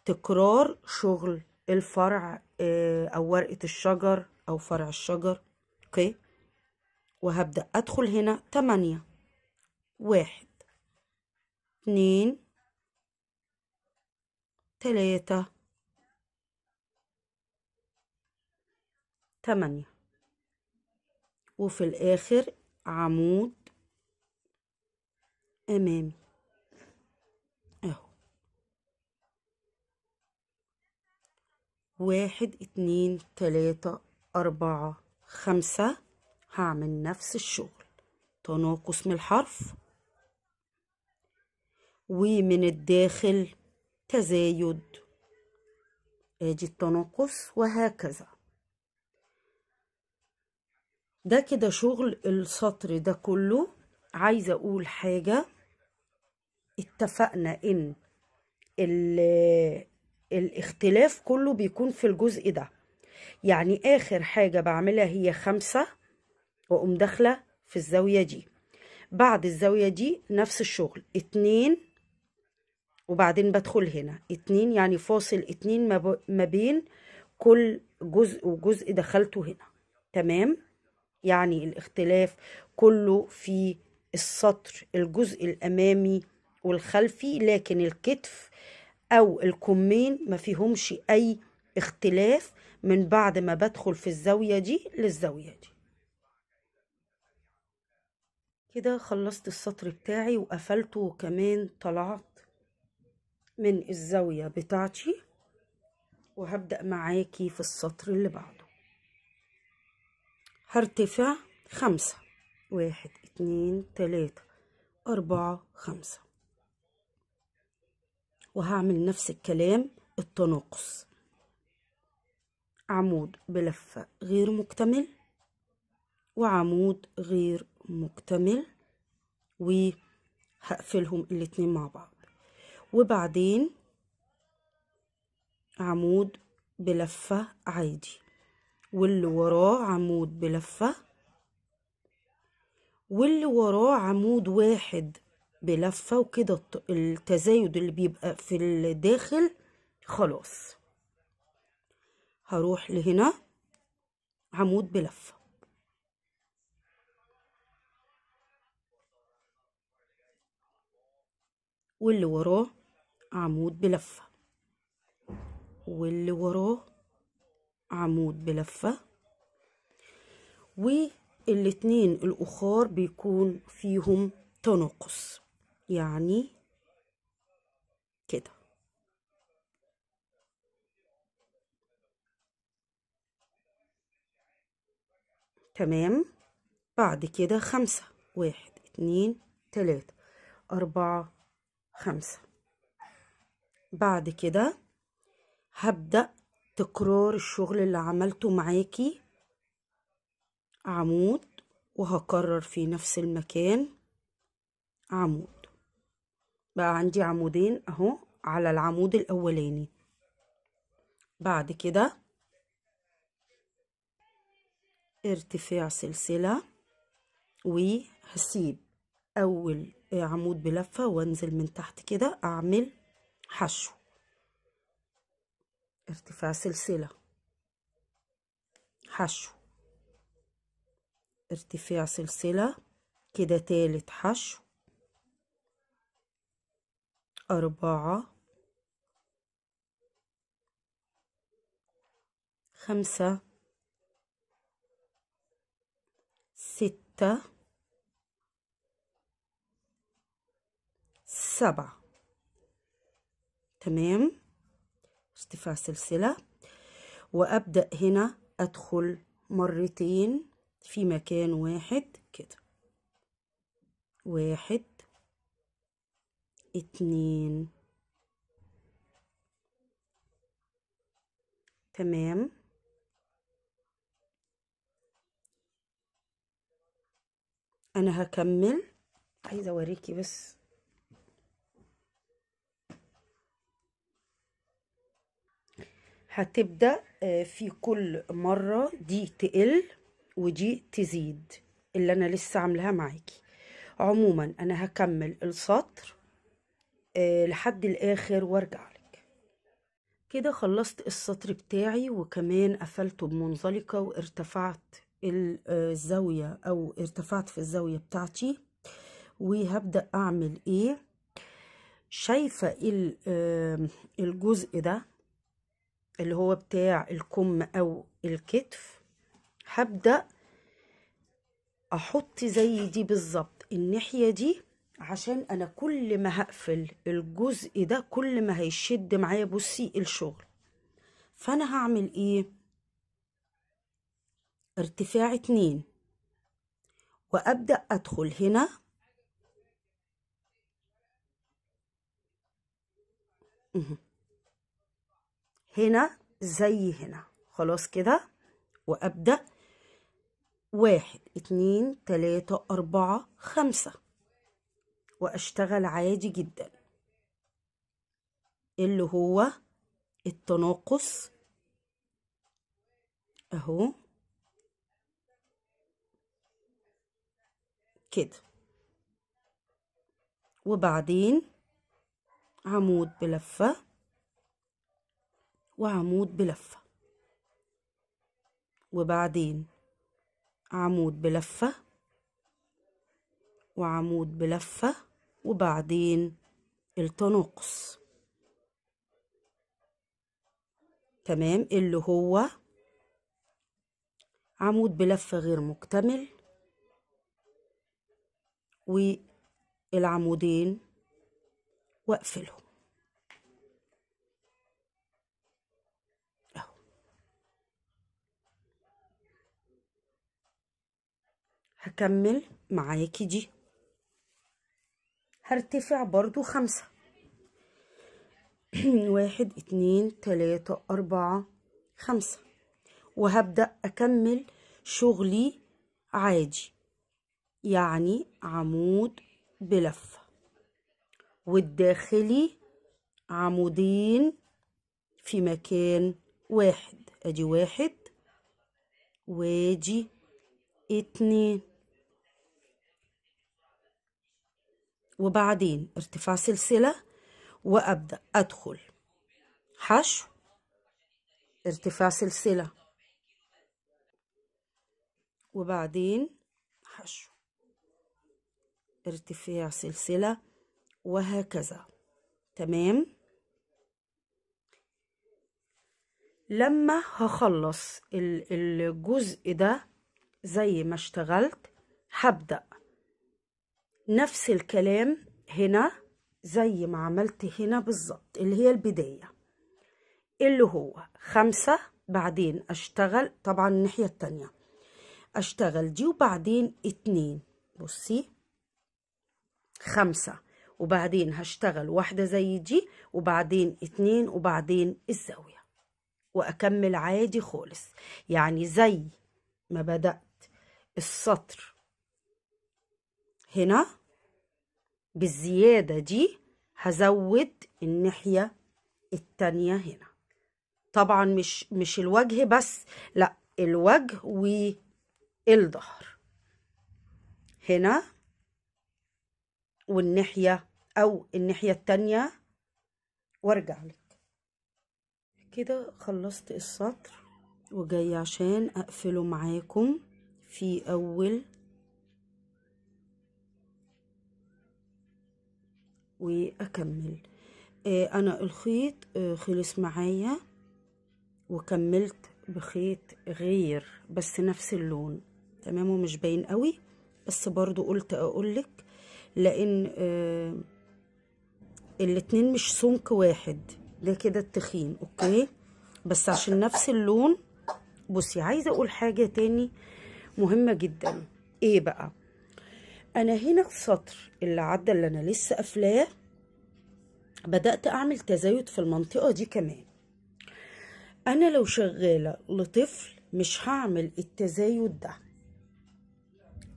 تكرار شغل الفرع أو ورقة الشجر أو فرع الشجر. أوكي؟ وهبدأ أدخل هنا تمانية. واحد اتنين تلاتة تمانية. وفي الآخر عمود أمامي. أهو. واحد اتنين تلاتة أربعة خمسة. هعمل نفس الشغل. تناقص من الحرف ومن الداخل تزايد. ادي التناقص وهكذا. ده كده شغل السطر ده كله. عايزه أقول حاجة. اتفقنا إن الاختلاف كله بيكون في الجزء ده. يعني آخر حاجة بعملها هي خمسة وأقوم داخلة في الزاوية دي. بعد الزاوية دي نفس الشغل. اتنين وبعدين بدخل هنا. اتنين يعني فاصل اتنين ما بين كل جزء وجزء دخلته هنا. تمام؟ يعني الاختلاف كله في السطر الجزء الأمامي والخلفي لكن الكتف أو الكمين ما فيهمش أي اختلاف من بعد ما بدخل في الزاوية دي للزاوية دي. كده خلصت السطر بتاعي وقفلته وكمان طلعت من الزاوية بتاعتي وهبدأ معاكي في السطر اللي بعده. هرتفع خمسة واحد اتنين تلاتة أربعة خمسة. وهعمل نفس الكلام التناقص. عمود بلفة غير مكتمل وعمود غير مكتمل وهقفلهم الاتنين مع بعض. وبعدين عمود بلفة عادي. واللي وراه عمود بلفة واللي وراه عمود واحد بلفة وكده التزايد اللي بيبقى في الداخل خلاص. هروح لهنا عمود بلفة. واللي وراه عمود بلفة. واللي وراه عمود بلفة. والاتنين الأخار بيكون فيهم تناقص يعني كده. تمام؟ بعد كده خمسة واحد اتنين تلاتة أربعة خمسة. بعد كده هبدأ تكرار الشغل اللي عملته معاكي. عمود وهكرر في نفس المكان. عمود. بقى عندي عمودين أهو على العمود الأولاني. بعد كده ارتفاع سلسلة وهسيب أول عمود بلفة وأنزل من تحت كده أعمل حشو. ارتفاع سلسلة. حشو. ارتفاع سلسلة كده تالت حشو. أربعة. خمسة. ستة. سبعة. تمام؟ ارتفاع سلسلة. وأبدأ هنا أدخل مرتين في مكان واحد كده. واحد اتنين. تمام؟ أنا هكمل. عايزة أوريكي بس هتبدأ في كل مرة دي تقل ودي تزيد اللي أنا لسه عاملاها معاكي. عموما أنا هكمل السطر أه لحد الآخر وأرجع لك. كده خلصت السطر بتاعي وكمان قفلته بمنزلقة وارتفعت الزاوية أو ارتفعت في الزاوية بتاعتي. وهبدأ أعمل إيه؟ شايفة الجزء ده اللي هو بتاع الكم أو الكتف هبدأ أحط زي دي بالظبط الناحية دي عشان أنا كل ما هقفل الجزء ده كل ما هيشد معايا بصي الشغل. فأنا هعمل إيه؟ ارتفاع اتنين. وأبدأ أدخل هنا. هنا زي هنا. خلاص كده؟ وأبدأ. واحد اتنين تلاتة أربعة خمسة. وأشتغل عادي جدا. اللي هو التناقص. أهو. كده. وبعدين عمود بلفة. وعمود بلفة. وبعدين عمود بلفة وعمود بلفة وبعدين التناقص تمام؟ اللي هو عمود بلفة غير مكتمل والعمودين واقفلهم هكمل معاكي دي. هرتفع برضو خمسة. واحد اتنين تلاتة أربعة خمسة. وهبدأ أكمل شغلي عادي يعني عمود بلفة والداخلي عمودين في مكان واحد. أدي واحد وأدي اتنين. وبعدين ارتفاع سلسلة وأبدأ أدخل. حشو ارتفاع سلسلة. وبعدين حشو ارتفاع سلسلة وهكذا. تمام؟ لما هخلص الجزء ده زي ما اشتغلت هبدأ نفس الكلام هنا زي ما عملت هنا بالظبط اللي هي البداية اللي هو خمسة بعدين أشتغل طبعا الناحية التانية أشتغل دي وبعدين اتنين بصي خمسة وبعدين هشتغل واحدة زي دي وبعدين اتنين وبعدين الزاوية وأكمل عادي خالص يعني زي ما بدأت السطر هنا بالزيادة دي هزود الناحية التانية هنا. طبعا مش مش الوجه بس لا الوجه والظهر. هنا والناحية أو الناحية التانية وارجع لك. كده خلصت السطر وجاي عشان أقفله معاكم في أول وأكمل. آه أنا الخيط آه خلص معايا وكملت بخيط غير بس نفس اللون. تمام؟ ومش باين قوي بس برضو قلت أقولك لأن آه الاتنين مش سمك واحد. ده كده التخين أوكي؟ بس عشان نفس اللون بصي عايزة أقول حاجة تاني مهمة جدا. إيه بقى؟ أنا هنا السطر اللي عدى اللي أنا لسه قافلاه. بدأت أعمل تزايد في المنطقة دي كمان. أنا لو شغالة لطفل مش هعمل التزايد ده.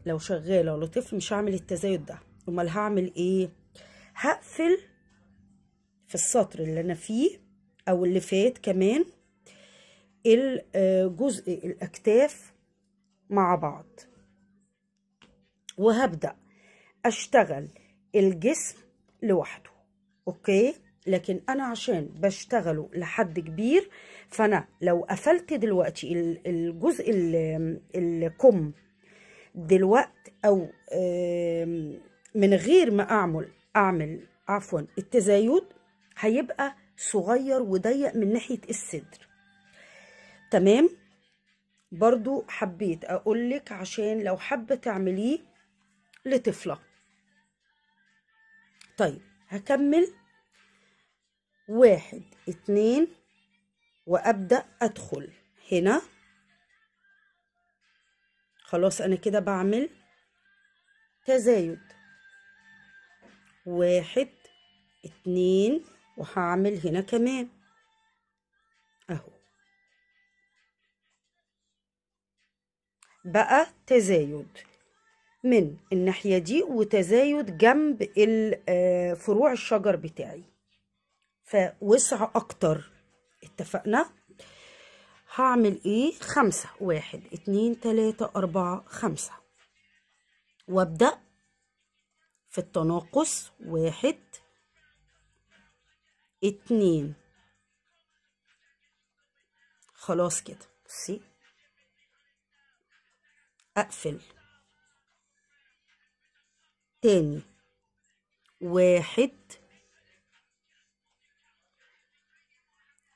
لو شغالة لطفل مش هعمل التزايد ده. أمال هعمل إيه؟ هقفل في السطر اللي أنا فيه أو اللي فات كمان الجزء الأكتاف مع بعض. وهبدأ أشتغل الجسم لوحده. أوكي؟ لكن أنا عشان بشتغله لحد كبير فأنا لو قفلت دلوقتي الجزء الكم دلوقت أو من غير ما أعمل أعمل عفوا التزايد هيبقى صغير وضيق من ناحية الصدر. تمام؟ برضو حبيت أقولك عشان لو حابة تعمليه لطفلة. طيب هكمل. واحد اتنين وأبدأ أدخل. هنا. خلاص أنا كده بعمل تزايد. واحد اتنين وهعمل هنا كمان. أهو. بقى تزايد. من الناحية دي وتزايد جنب فروع الشجر بتاعي. فوسع أكتر. اتفقنا؟ هعمل إيه؟ خمسة. واحد اتنين تلاتة أربعة خمسة. وأبدأ في التناقص. واحد اتنين. خلاص كده. بصي أقفل. تاني. واحد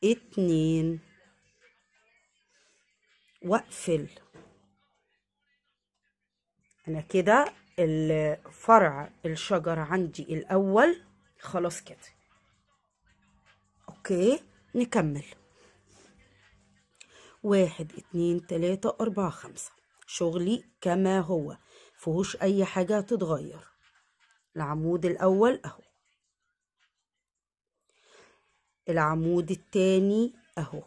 اتنين واقفل. أنا كده الفرع الشجر عندي الأول. خلاص كده. أوكي نكمل. واحد اتنين تلاتة أربعة خمسة. شغلي كما هو. فيهوش أي حاجة تتغير. العمود الأول أهو. العمود التاني أهو.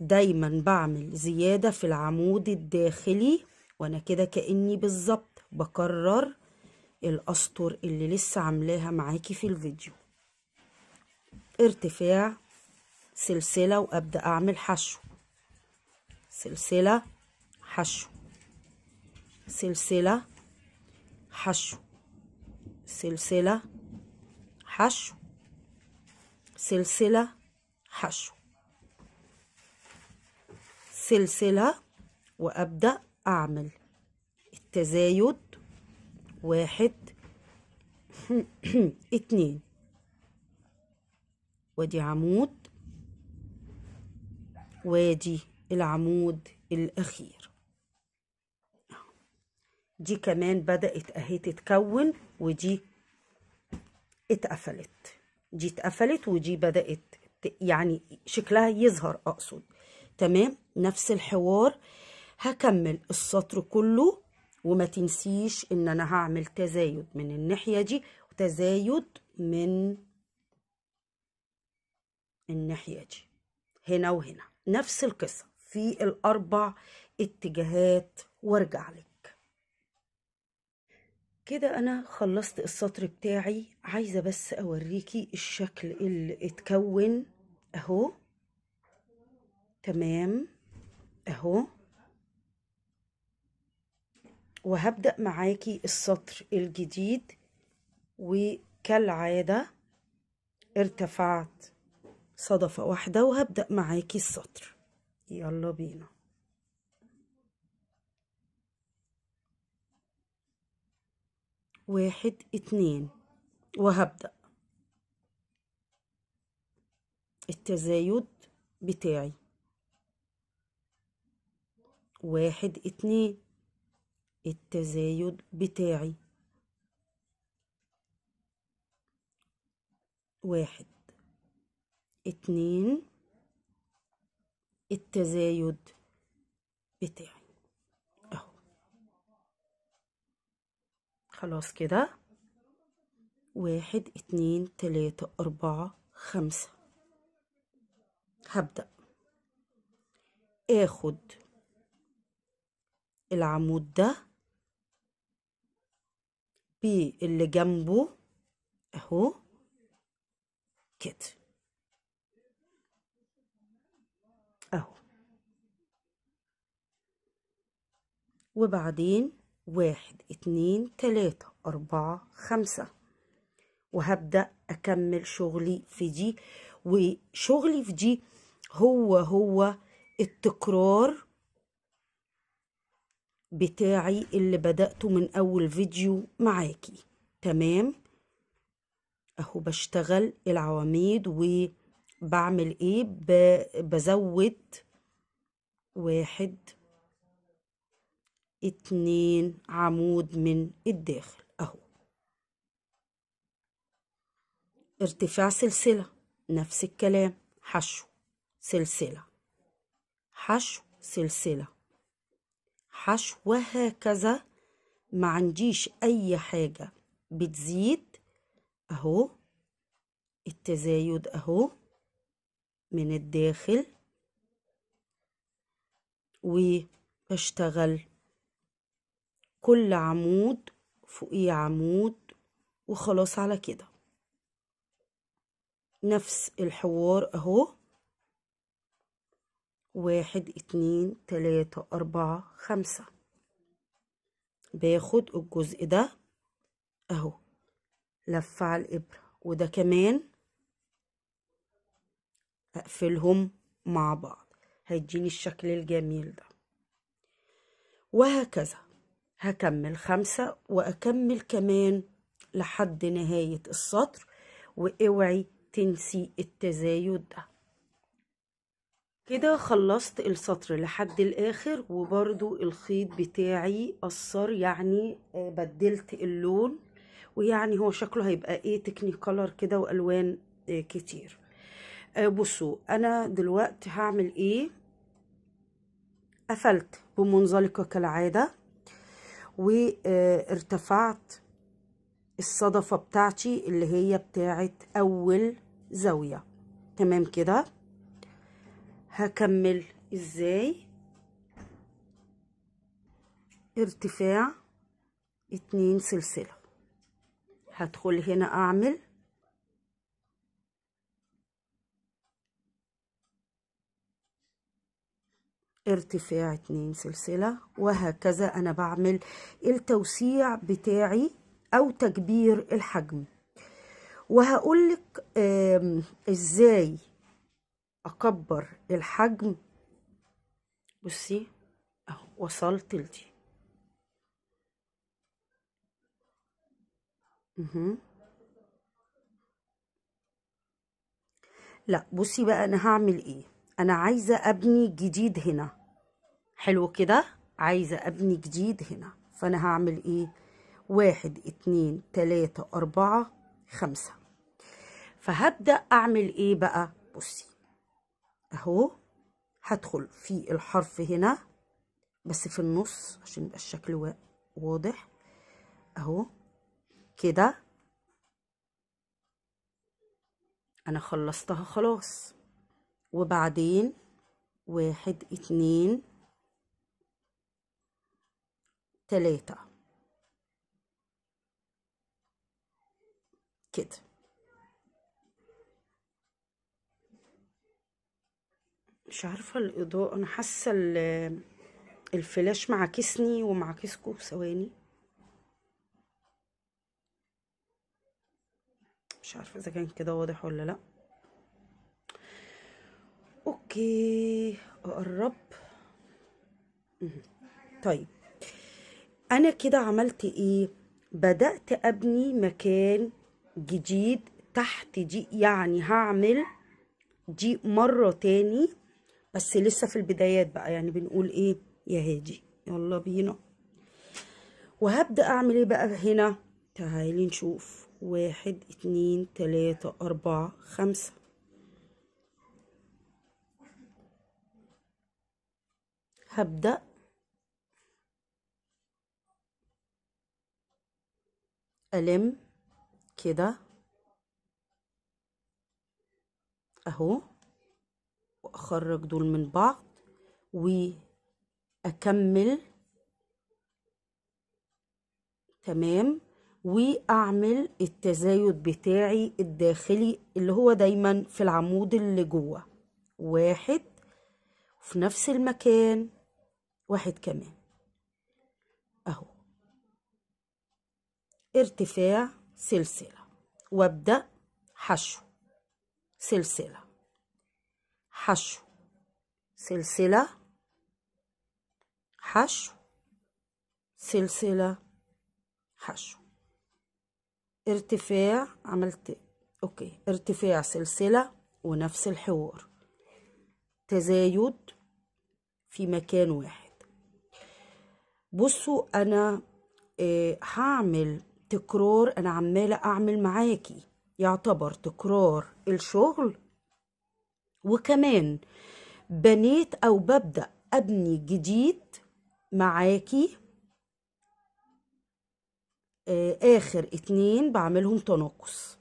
دايما بعمل زيادة في العمود الداخلي وأنا كده كأني بالظبط بكرر الأسطر اللي لسه عاملاها معاكي في الفيديو. ارتفاع سلسلة وأبدأ أعمل حشو. سلسلة حشو. سلسلة حشو. سلسلة حشو. سلسلة حشو. سلسلة وأبدأ أعمل. التزايد واحد. اتنين. وادي عمود. وادي العمود الأخير. دي كمان بدأت أهي تتكون ودي اتقفلت. دي اتقفلت ودي بدأت يعني شكلها يظهر أقصد. تمام؟ نفس الحوار. هكمل السطر كله وما تنسيش إن أنا هعمل تزايد من الناحية دي وتزايد من الناحية دي. هنا وهنا. نفس القصة. في الأربع اتجاهات وارجع لك. كده أنا خلصت السطر بتاعي. عايزة بس أوريكي الشكل اللي اتكون. أهو. تمام. أهو. وهبدأ معاكي السطر الجديد. وكالعادة ارتفعت صدفة واحدة وهبدأ معاكي السطر. يلا بينا. واحد اتنين وهبدأ. التزايد بتاعي. واحد اتنين التزايد بتاعي. واحد اتنين التزايد بتاعي. خلاص كده. واحد اتنين تلاتة اربعة خمسة. هبدأ. آخد. العمود ده باللي جنبه أهو. كده أهو. وبعدين واحد اتنين تلاتة أربعة خمسة. وهبدأ أكمل شغلي في دي وشغلي في دي هو هو التكرار بتاعي اللي بدأته من أول فيديو معاكي. تمام؟ أهو بشتغل العواميد وبعمل إيه؟ بزود واحد اتنين عمود من الداخل أهو. ارتفاع سلسلة نفس الكلام حشو سلسلة. حشو سلسلة. حشو وهكذا ما عنديش أي حاجة. بتزيد أهو التزايد أهو من الداخل. وبشتغل كل عمود فوقيه عمود وخلاص على كده. نفس الحوار أهو. واحد اتنين تلاتة أربعة خمسة. باخد الجزء ده أهو. لفة على الإبرة. وده كمان أقفلهم مع بعض. هيديني الشكل الجميل ده. وهكذا. هكمل خمسة وأكمل كمان لحد نهاية السطر وأوعي تنسي التزايد ده. كده خلصت السطر لحد الآخر وبرضو الخيط بتاعي قصر يعني بدلت اللون ويعني هو شكله هيبقى إيه تكنيكولر كده وألوان كتير. بصوا أنا دلوقتي هعمل إيه؟ قفلت بمنزلقة كالعادة. وارتفعت الصدفة بتاعتي اللي هي بتاعت أول زاوية. تمام كده؟ هكمل. إزاي؟ ارتفاع اتنين سلسلة. هدخل هنا أعمل ارتفاع اتنين سلسلة وهكذا أنا بعمل التوسيع بتاعي أو تكبير الحجم. وهقولك إزاي أكبر الحجم. بصي أهو وصلت لدي. لا بصي بقى أنا هعمل إيه. أنا عايزة أبني جديد هنا. حلو كده؟ عايزة أبني جديد هنا. فأنا هعمل إيه؟ واحد اتنين تلاتة أربعة خمسة. فهبدأ أعمل إيه بقى؟ بصي أهو هدخل في الحرف هنا بس في النص عشان يبقى الشكل وا- واضح. أهو كده. أنا خلصتها خلاص. وبعدين واحد اتنين تلاتة. كده. مش عارفة الإضاءة أنا حاسة ال- الفلاش معاكسني ومعاكسكوا ثواني. مش عارفة إذا كان كده واضح ولا لأ. أوكي أقرب. مهم. طيب. أنا كده عملت إيه؟ بدأت أبني مكان جديد تحت دي يعني هعمل دي مرة تاني بس لسه في البدايات بقى. يعني بنقول إيه؟ يا هادي يلا بينا. وهبدأ أعمل إيه بقى هنا؟ تعالي نشوف. واحد اتنين تلاتة أربعة خمسة. هبدأ. ألم كده. أهو. وأخرج دول من بعض. وأكمل. تمام. وأعمل التزايد بتاعي الداخلي اللي هو دايما في العمود اللي جوه. واحد. في نفس المكان. واحد كمان. أهو. ارتفاع سلسلة. وابدأ حشو. سلسلة. حشو. سلسلة. حشو. سلسلة. حشو. ارتفاع عملت أوكي. ارتفاع سلسلة ونفس الحوار. تزايد في مكان واحد. بصوا أنا آه هعمل تكرار أنا عمالة أعمل معاكي. يعتبر تكرار الشغل. وكمان بنيت أو ببدأ أبني جديد معاكي. آه آخر اتنين بعملهم تناقص.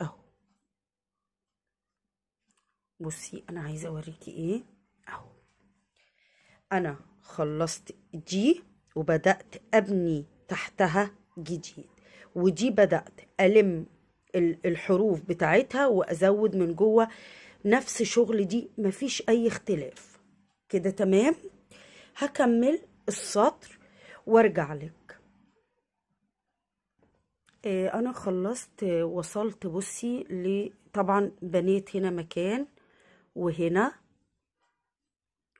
أهو. بصي أنا عايزة أوريكي إيه؟ أهو. أنا خلصت دي وبدأت أبني تحتها جديد ودي بدأت ألم ال- الحروف بتاعتها وأزود من جوه نفس شغل دي مفيش أي اختلاف. كده تمام؟ هكمل السطر وأرجع لك. آه، أنا خلصت وصلت بصي ل طبعا بنيت هنا مكان وهنا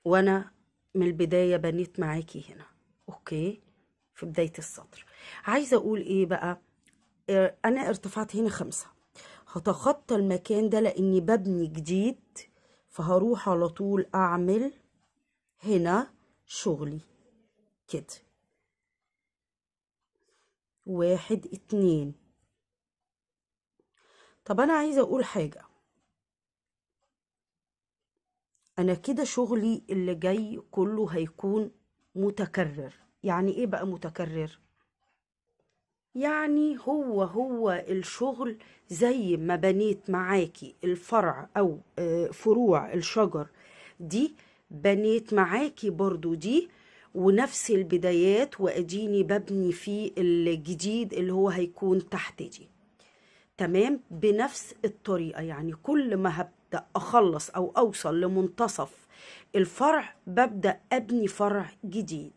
وأنا من البداية بنيت معاكي هنا أوكي؟ في بداية السطر. عايزة أقول إيه بقى؟ أنا ارتفعت هنا خمسة. هتخطى المكان ده لأني ببني جديد فهروح على طول أعمل هنا شغلي. كده. واحد اتنين. طب أنا عايزة أقول حاجة. أنا كده شغلي اللي جاي كله هيكون متكرر. يعني إيه بقى متكرر؟ يعني هو هو الشغل زي ما بنيت معاكي الفرع أو آه، فروع الشجر. دي بنيت معاكي برضو دي ونفس البدايات وأديني ببني فيه الجديد اللي هو هيكون تحت دي. تمام؟ بنفس الطريقة. يعني كل ما هبدأ أخلص أو أوصل لمنتصف. الفرع ببدأ أبني فرع جديد.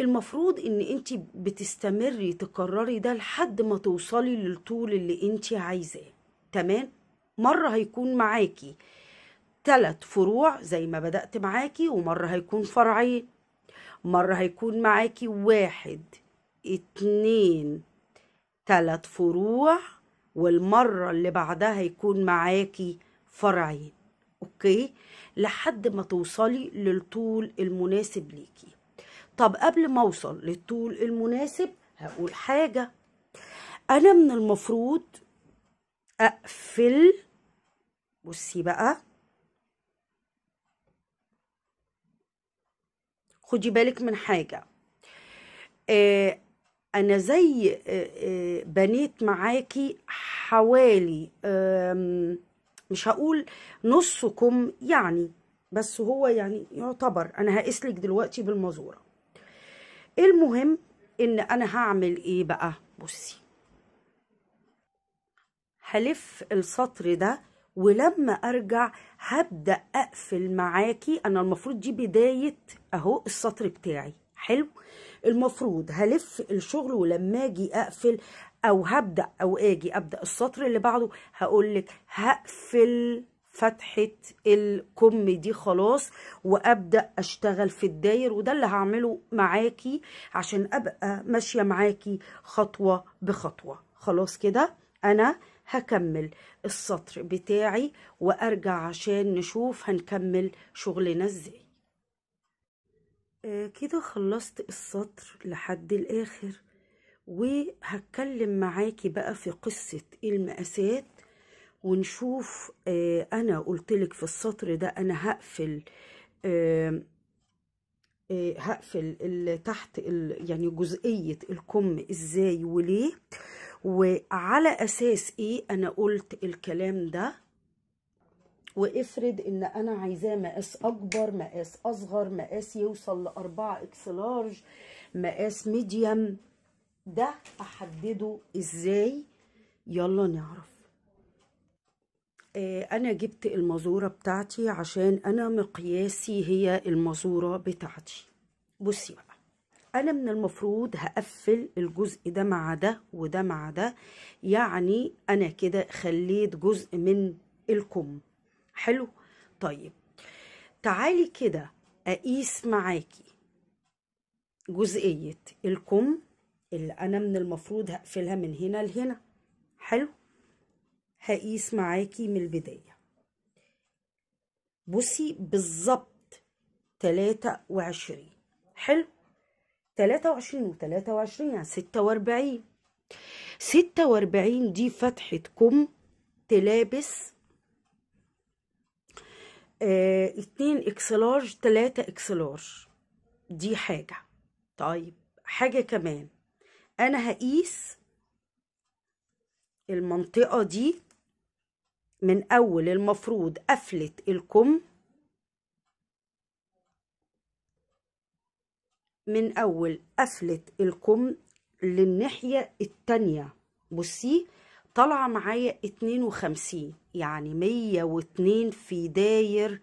المفروض إن أنت بتستمري تكرري ده لحد ما توصلي للطول اللي أنت عايزاه. تمام؟ مرة هيكون معاكي ثلاث فروع زي ما بدأت معاكي ومرة هيكون فرعين. مرة هيكون معاكي واحد اتنين تلات فروع والمرة اللي بعدها هيكون معاكي فرعين. أوكي؟ لحد ما توصلي للطول المناسب ليكي. طب قبل ما أوصل للطول المناسب هقول حاجة. أنا من المفروض أقفل. بصي بقى. خدي بالك من حاجة. آه أنا زي آه آه بنيت معاكي حوالي آم، مش هقول نصكم يعني بس هو يعني يعتبر أنا هقيسلك دلوقتي بالمزورة. المهم إن أنا هعمل إيه بقى؟ بصي. هلف السطر ده ولما أرجع هبدأ أقفل معاكي. أنا المفروض دي بداية أهو السطر بتاعي. حلو؟ المفروض هلف الشغل ولما أجي أقفل أو هبدأ أو آجي أبدأ السطر اللي بعده هقولك هقفل فتحة الكم دي خلاص وأبدأ أشتغل في الداير وده اللي هعمله معاكي عشان أبقى ماشية معاكي خطوة بخطوة. خلاص كده؟ أنا هكمل السطر بتاعي وأرجع عشان نشوف هنكمل شغلنا إزاي. آه كده خلصت السطر لحد الآخر. وهتكلم معاكي بقى في قصة المقاسات ونشوف آه أنا قلتلك في السطر ده أنا هقفل آه آه هقفل تحت يعني جزئية الكم إزاي وليه. وعلى أساس إيه أنا قلت الكلام ده؟ وافرض إن أنا عايزاه مقاس أكبر مقاس أصغر مقاس يوصل لأربعة X large مقاس medium ده أحدده إزاي؟ يلا نعرف. آه، أنا جبت المازورة بتاعتي عشان أنا مقياسي هي المازورة بتاعتي. بصي بقى أنا من المفروض هقفل الجزء ده مع ده وده مع ده. يعني أنا كده خليت جزء من الكم. حلو؟ طيب تعالي كده أقيس معاكي جزئية الكم اللي أنا من المفروض هقفلها من هنا لهنا. حلو؟ هقيس معاكي من البداية. بصي بالظبط تلاتة وعشرين. حلو؟ تلاتة وعشرين وتلاتة وعشرين يعني ستة وأربعين. ستة وأربعين دي فتحة كم تلابس آه اتنين X large تلاتة X large دي حاجة. طيب حاجة كمان. أنا هقيس المنطقة دي من أول المفروض قفلة الكم من أول قفلة الكم للناحية التانية. بصي طالعة معايا اتنين وخمسين يعني مية واتنين في داير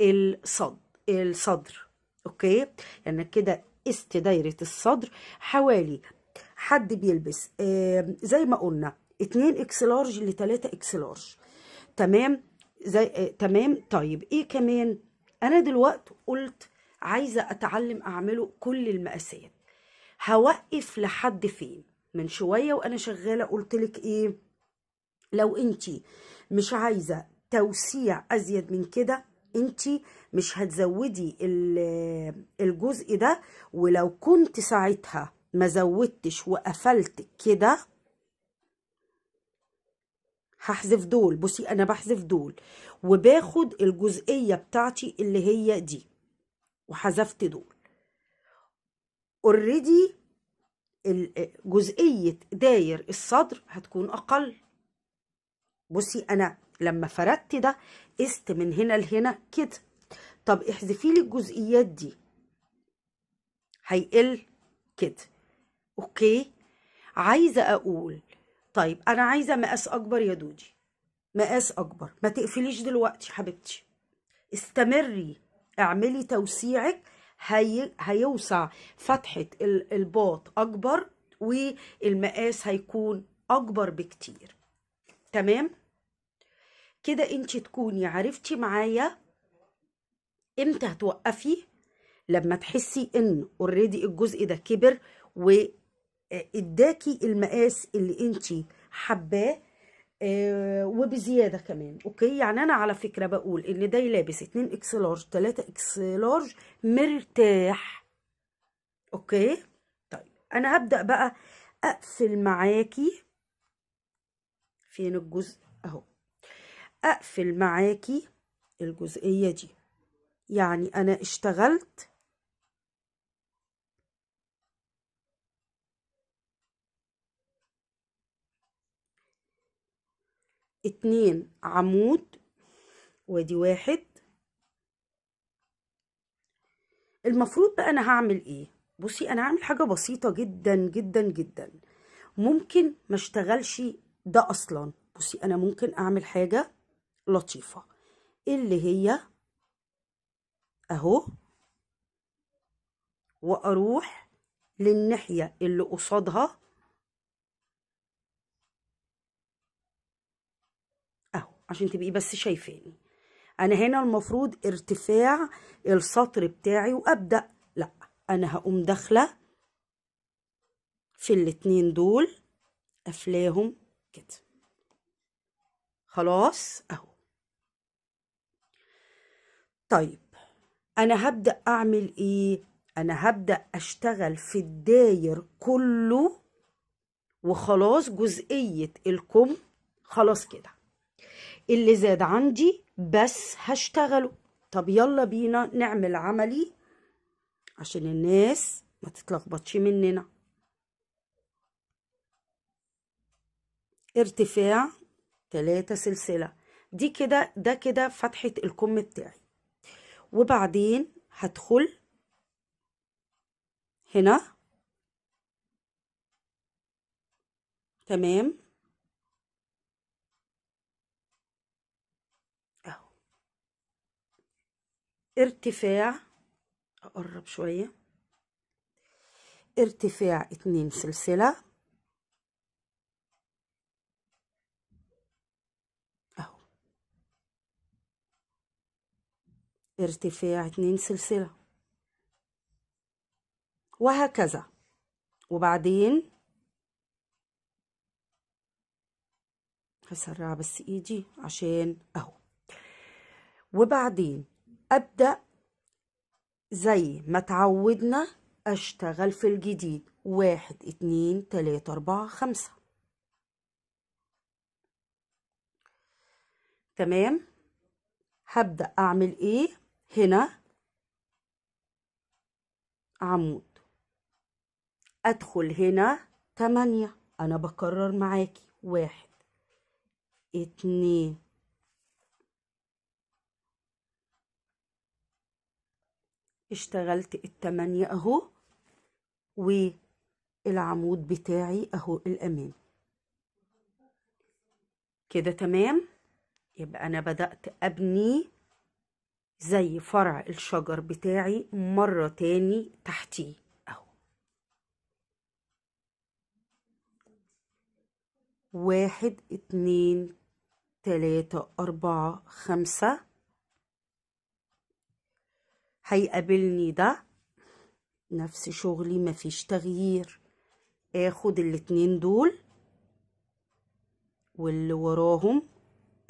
الصد الصدر أوكي؟ يعني كده قست دايرة الصدر حوالي حد بيلبس. آه زي ما قلنا اتنين X large لتلاتة X large. تمام؟ زي آه تمام؟ طيب إيه كمان؟ أنا دلوقتي قلت عايزة أتعلم أعمله كل المقاسات. هوقف لحد فين؟ من شوية وأنا شغالة قلتلك إيه؟ لو انتي مش عايزة توسيع أزيد من كده انتي مش هتزودي ال- الجزء ده ولو كنت ساعتها ما زودتش وقفلت كده هحذف دول. بصي أنا بحذف دول وباخد الجزئية بتاعتي اللي هي دي وحذفت دول. اوريدي جزئية داير الصدر هتكون أقل. بصي أنا لما فردت ده قست من هنا لهنا كده. طب احذفي لي الجزئيات دي هيقل كده. أوكي؟ عايزة أقول طيب أنا عايزة مقاس أكبر يا دودي. مقاس أكبر ما تقفليش دلوقتي حبيبتي. استمري اعملي توسيعك هي... هيوسع فتحة ال- الباط أكبر والمقاس هيكون أكبر بكتير. تمام؟ كده انت تكوني عرفتي معايا إمتى هتوقفي؟ لما تحسي إن already الجزء ده كبر واداكي المقاس اللي انت حباه آه، وبزيادة كمان. okay؟ يعني أنا على فكرة بقول إن ده لابس 2 X large 3 X large مرتاح. okay؟ طيب أنا هبدأ بقى أقفل معاكي. فين الجزء؟ أهو. أقفل معاكي الجزئية دي. يعني أنا اشتغلت اتنين عمود وادي واحد. المفروض بقى أنا هعمل إيه؟ بصي أنا هعمل حاجة بسيطة جدا جدا جدا. ممكن ما اشتغلش ده أصلا. بصي أنا ممكن أعمل حاجة لطيفة. اللي هي أهو وأروح للناحية اللي قصادها اهو عشان تبقي بس شايفاني. أنا هنا المفروض ارتفاع السطر بتاعي وأبدأ. لا أنا هقوم داخلة في الاتنين دول قافلاهم كده. خلاص أهو. طيب أنا هبدأ أعمل إيه؟ أنا هبدأ أشتغل في الداير كله وخلاص جزئية الكم خلاص كده. اللي زاد عندي بس هشتغله. طب يلا بينا نعمل عملي عشان الناس ما تتلخبطش مننا. ارتفاع تلاتة سلسلة. دي كده ده كده فتحة الكم بتاعي. وبعدين هدخل هنا. تمام اهو ارتفاع أقرب شوية. ارتفاع اتنين سلسلة. أهو. ارتفاع اتنين سلسلة. وهكذا. وبعدين؟ هسرع بس إيدي عشان أهو. وبعدين؟ أبدأ زي ما تعودنا أشتغل في الجديد. واحد اتنين تلاتة أربعة خمسة. تمام؟ هبدأ أعمل إيه؟ هنا. عمود. أدخل هنا. تمانية. أنا بكرر معاكي. واحد اتنين اشتغلت التمانية أهو والعمود بتاعي أهو الأمام. كده تمام؟ يبقى أنا بدأت أبني زي فرع الشجر بتاعي مرة تاني تحتيه أهو. واحد اتنين تلاتة أربعة خمسة. هيقابلني ده. نفس شغلي مفيش تغيير. آخد الاتنين دول واللي وراهم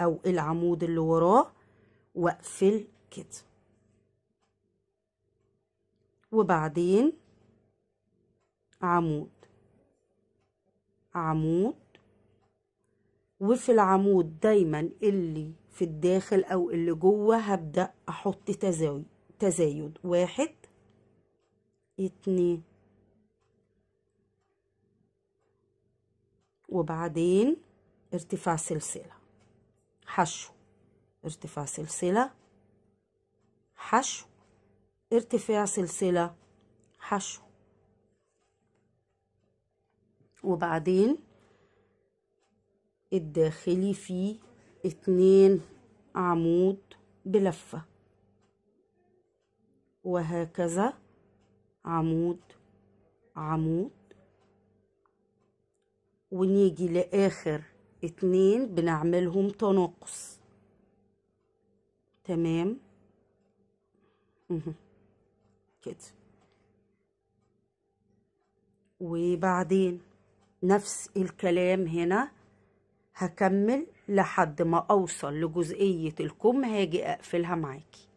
أو العمود اللي وراه وأقفل كده. وبعدين عمود عمود. وفي العمود دايما اللي في الداخل أو اللي جوه هبدأ أحط تزايد تزايد. واحد اتنين وبعدين ارتفاع سلسلة. حشو ارتفاع سلسلة. حشو ارتفاع سلسلة. حشو. وبعدين الداخلي فيه اتنين عمود بلفة. وهكذا. عمود عمود. ونيجي لآخر اتنين بنعملهم تناقص تمام. كده. وبعدين نفس الكلام هنا. هكمل لحد ما أوصل لجزئية الكم هاجي أقفلها معاكي.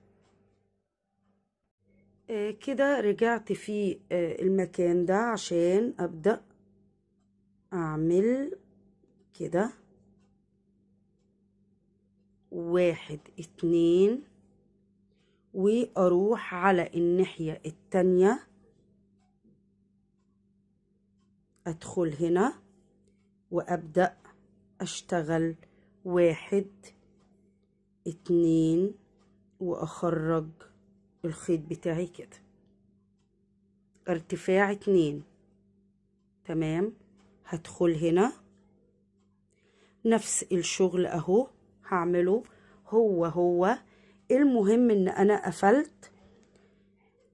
آه كده رجعت في آه المكان ده عشان أبدأ أعمل كده. واحد اتنين وأروح على الناحية التانية. أدخل هنا وأبدأ أشتغل. واحد اتنين وأخرج. الخيط بتاعي كده. ارتفاع اتنين. تمام؟ هدخل هنا. نفس الشغل اهو. هعمله هو هو. المهم ان أنا قفلت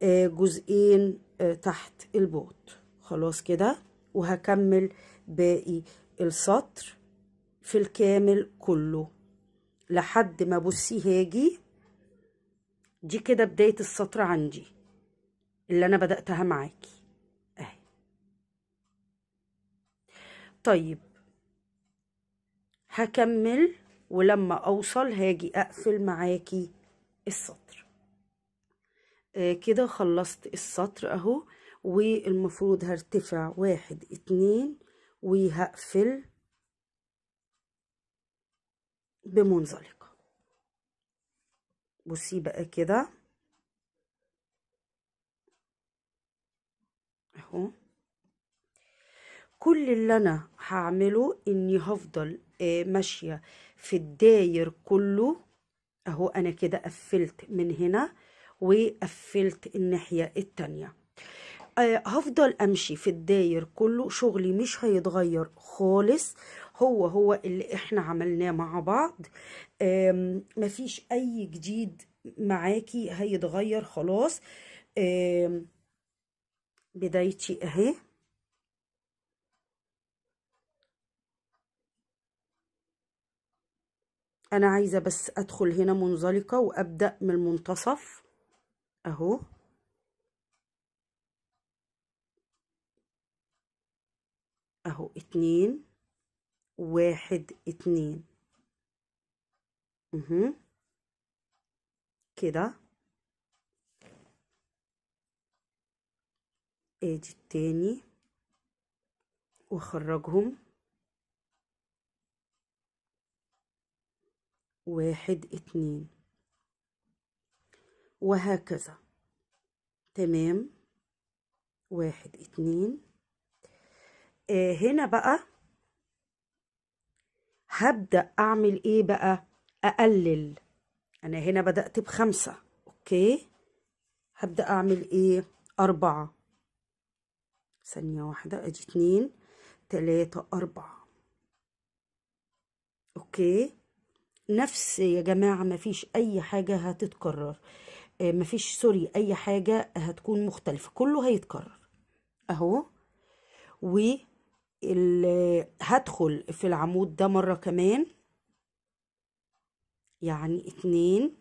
آه، جزئين آه، تحت البوت. خلاص كده؟ وهكمل باقي السطر في الكامل كله. لحد ما بصي هاجي. دي كده بداية السطر عندي. اللي أنا بدأتها معاكي. أهي. طيب. هكمل ولما أوصل هاجي أقفل معاكي السطر. آه كده خلصت السطر أهو والمفروض هرتفع واحد اتنين وهقفل بمنزلقة بصي بقى كده. أهو. كل اللي أنا هعمله إني هفضل آه، ماشية في الداير كله. أهو أنا كده قفلت من هنا وقفلت الناحية التانية. آه، هفضل أمشي في الداير كله. شغلي مش هيتغير خالص. هو هو اللي إحنا عملناه مع بعض. مفيش أي جديد معاكي هيتغير خلاص. بدايتي أهي. أنا عايزة بس أدخل هنا منزلقة وأبدأ من المنتصف. أهو. أهو اتنين. واحد اتنين. كده. آدي التاني. وأخرجهم. واحد اتنين. وهكذا. تمام. واحد اتنين. آه هنا بقى. هبدأ أعمل إيه بقى؟ أقلل. أنا هنا بدأت بخمسة. okay. هبدأ أعمل إيه؟ أربعة. ثانية واحدة. أدي اتنين. تلاتة أربعة. okay. نفس يا جماعة مفيش أي حاجة هتتكرر. آه، مفيش سوري أي حاجة هتكون مختلفة. كله هيتكرر. أهو. و هدخل في العمود ده مرة كمان. يعني اتنين.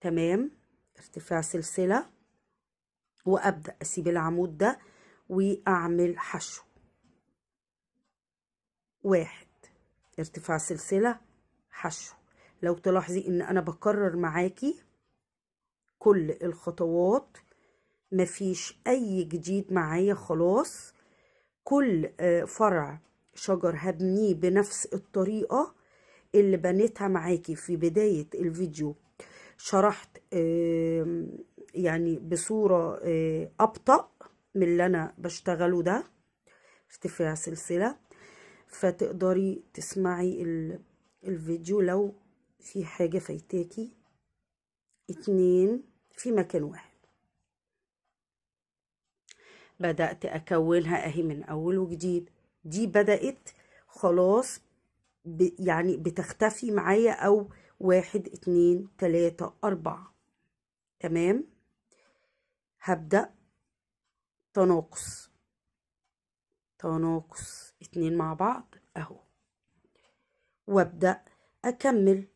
تمام. ارتفاع سلسلة. وأبدأ أسيب العمود ده وأعمل حشو. واحد. ارتفاع سلسلة. حشو. لو تلاحظي إن أنا بكرر معاكي كل الخطوات مفيش أي جديد معايا خلاص. كل آه، فرع شجر هبنيه بنفس الطريقة اللي بنيتها معاكي في بداية الفيديو شرحت يعني بصورة آه، أبطأ من اللي أنا بشتغله ده ارتفاع سلسلة. فتقدري تسمعي ال- الفيديو لو في حاجة فايتاكي. اتنين في مكان واحد. بدأت أكونها أهي من أول وجديد. دي بدأت خلاص يعني بتختفي معايا أو واحد اتنين تلاتة أربعة. تمام؟ هبدأ تناقص. تناقص. اتنين مع بعض أهو. وأبدأ أكمل.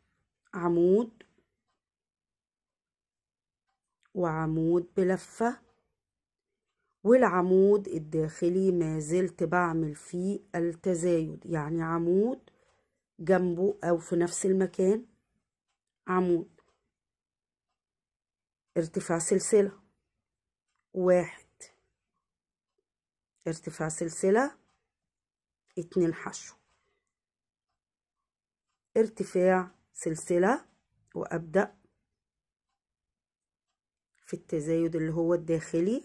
عمود. وعمود بلفة. والعمود الداخلي ما زلت بعمل فيه التزايد يعني عمود جنبه أو في نفس المكان. عمود. ارتفاع سلسلة. واحد. ارتفاع سلسلة. اتنين حشو. ارتفاع سلسلة. وأبدأ في التزايد اللي هو الداخلي.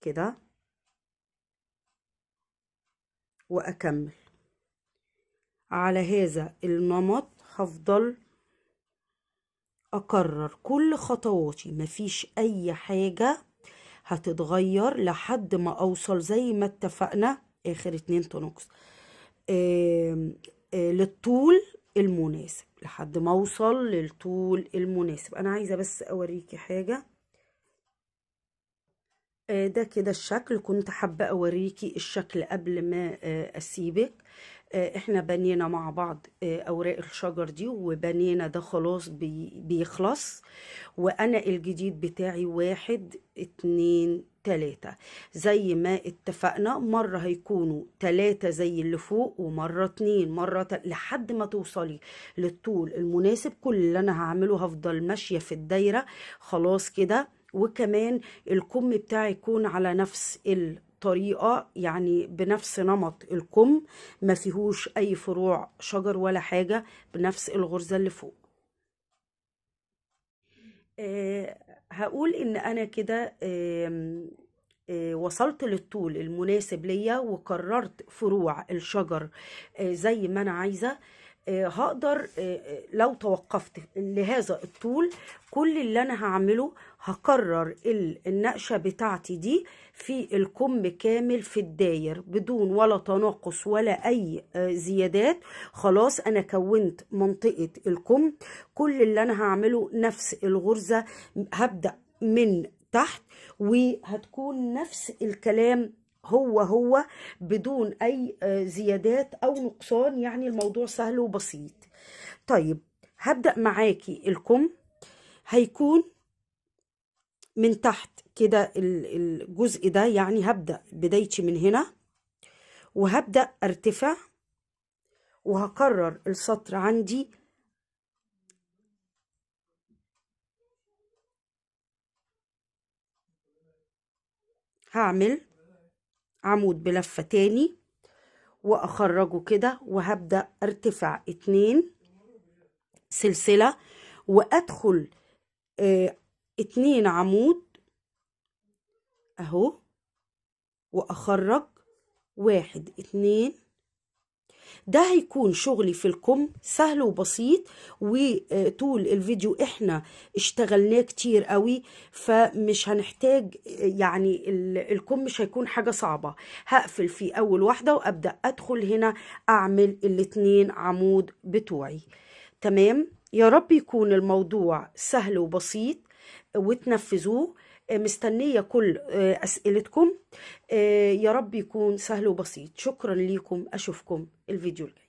كده. وأكمل. على هذا النمط هفضل أكرر كل خطواتي. مفيش أي حاجة هتتغير لحد ما أوصل زي ما اتفقنا آخر اتنين آم، آه، للطول المناسب لحد ما أوصل للطول المناسب. أنا عايزة بس اوريكي حاجة. آه، ده كده الشكل كنت حابة اوريكي الشكل قبل ما آه، أسيبك. آه، إحنا بنينا مع بعض آه، أوراق الشجر دي وبنينا ده خلاص بي- بيخلص. وأنا الجديد بتاعي واحد اتنين تلاتة. زي ما اتفقنا مرة هيكونوا تلاتة زي اللي فوق ومرة اتنين مرة تل... لحد ما توصلي للطول المناسب. كل اللي أنا هعمله هفضل ماشية في الدايرة خلاص كده. وكمان الكم بتاعي يكون على نفس الطريقة يعني بنفس نمط الكم ما فيهوش أي فروع شجر ولا حاجة بنفس الغرزة اللي فوق. آه، هقول إن أنا كده آه، وصلت للطول المناسب ليا وكررت فروع الشجر آه، زي ما أنا عايزة آه، هقدر آه، لو توقفت لهذا الطول كل اللي أنا هعمله هكرر ال- النقشة بتاعتي دي في الكم كامل في الداير بدون ولا تناقص ولا أي آه، زيادات. خلاص أنا كونت منطقة الكم كل اللي أنا هعمله نفس الغرزة هبدأ من تحت وهتكون نفس الكلام هو هو بدون أي آه، زيادات أو نقصان. يعني الموضوع سهل وبسيط. طيب هبدأ معاكي الكم هيكون من تحت كده ال- الجزء ده يعني هبدأ بدايتي من هنا وهبدأ أرتفع وهكرر السطر عندي هعمل عمود بلفة تاني وأخرجه كده وهبدأ أرتفع اتنين سلسلة وأدخل آه اتنين عمود اهو واخرج واحد اتنين. ده هيكون شغلي في الكم سهل وبسيط وطول الفيديو إحنا اشتغلناه كتير قوي فمش هنحتاج يعني ال- الكم مش هيكون حاجة صعبة. هقفل في أول واحدة وأبدأ أدخل هنا أعمل الاتنين عمود بتوعي. تمام؟ يا رب يكون الموضوع سهل وبسيط. وتنفذوه. مستنية كل أسئلتكم. يا رب يكون سهل وبسيط. شكرا ليكم. أشوفكم الفيديو الجاي.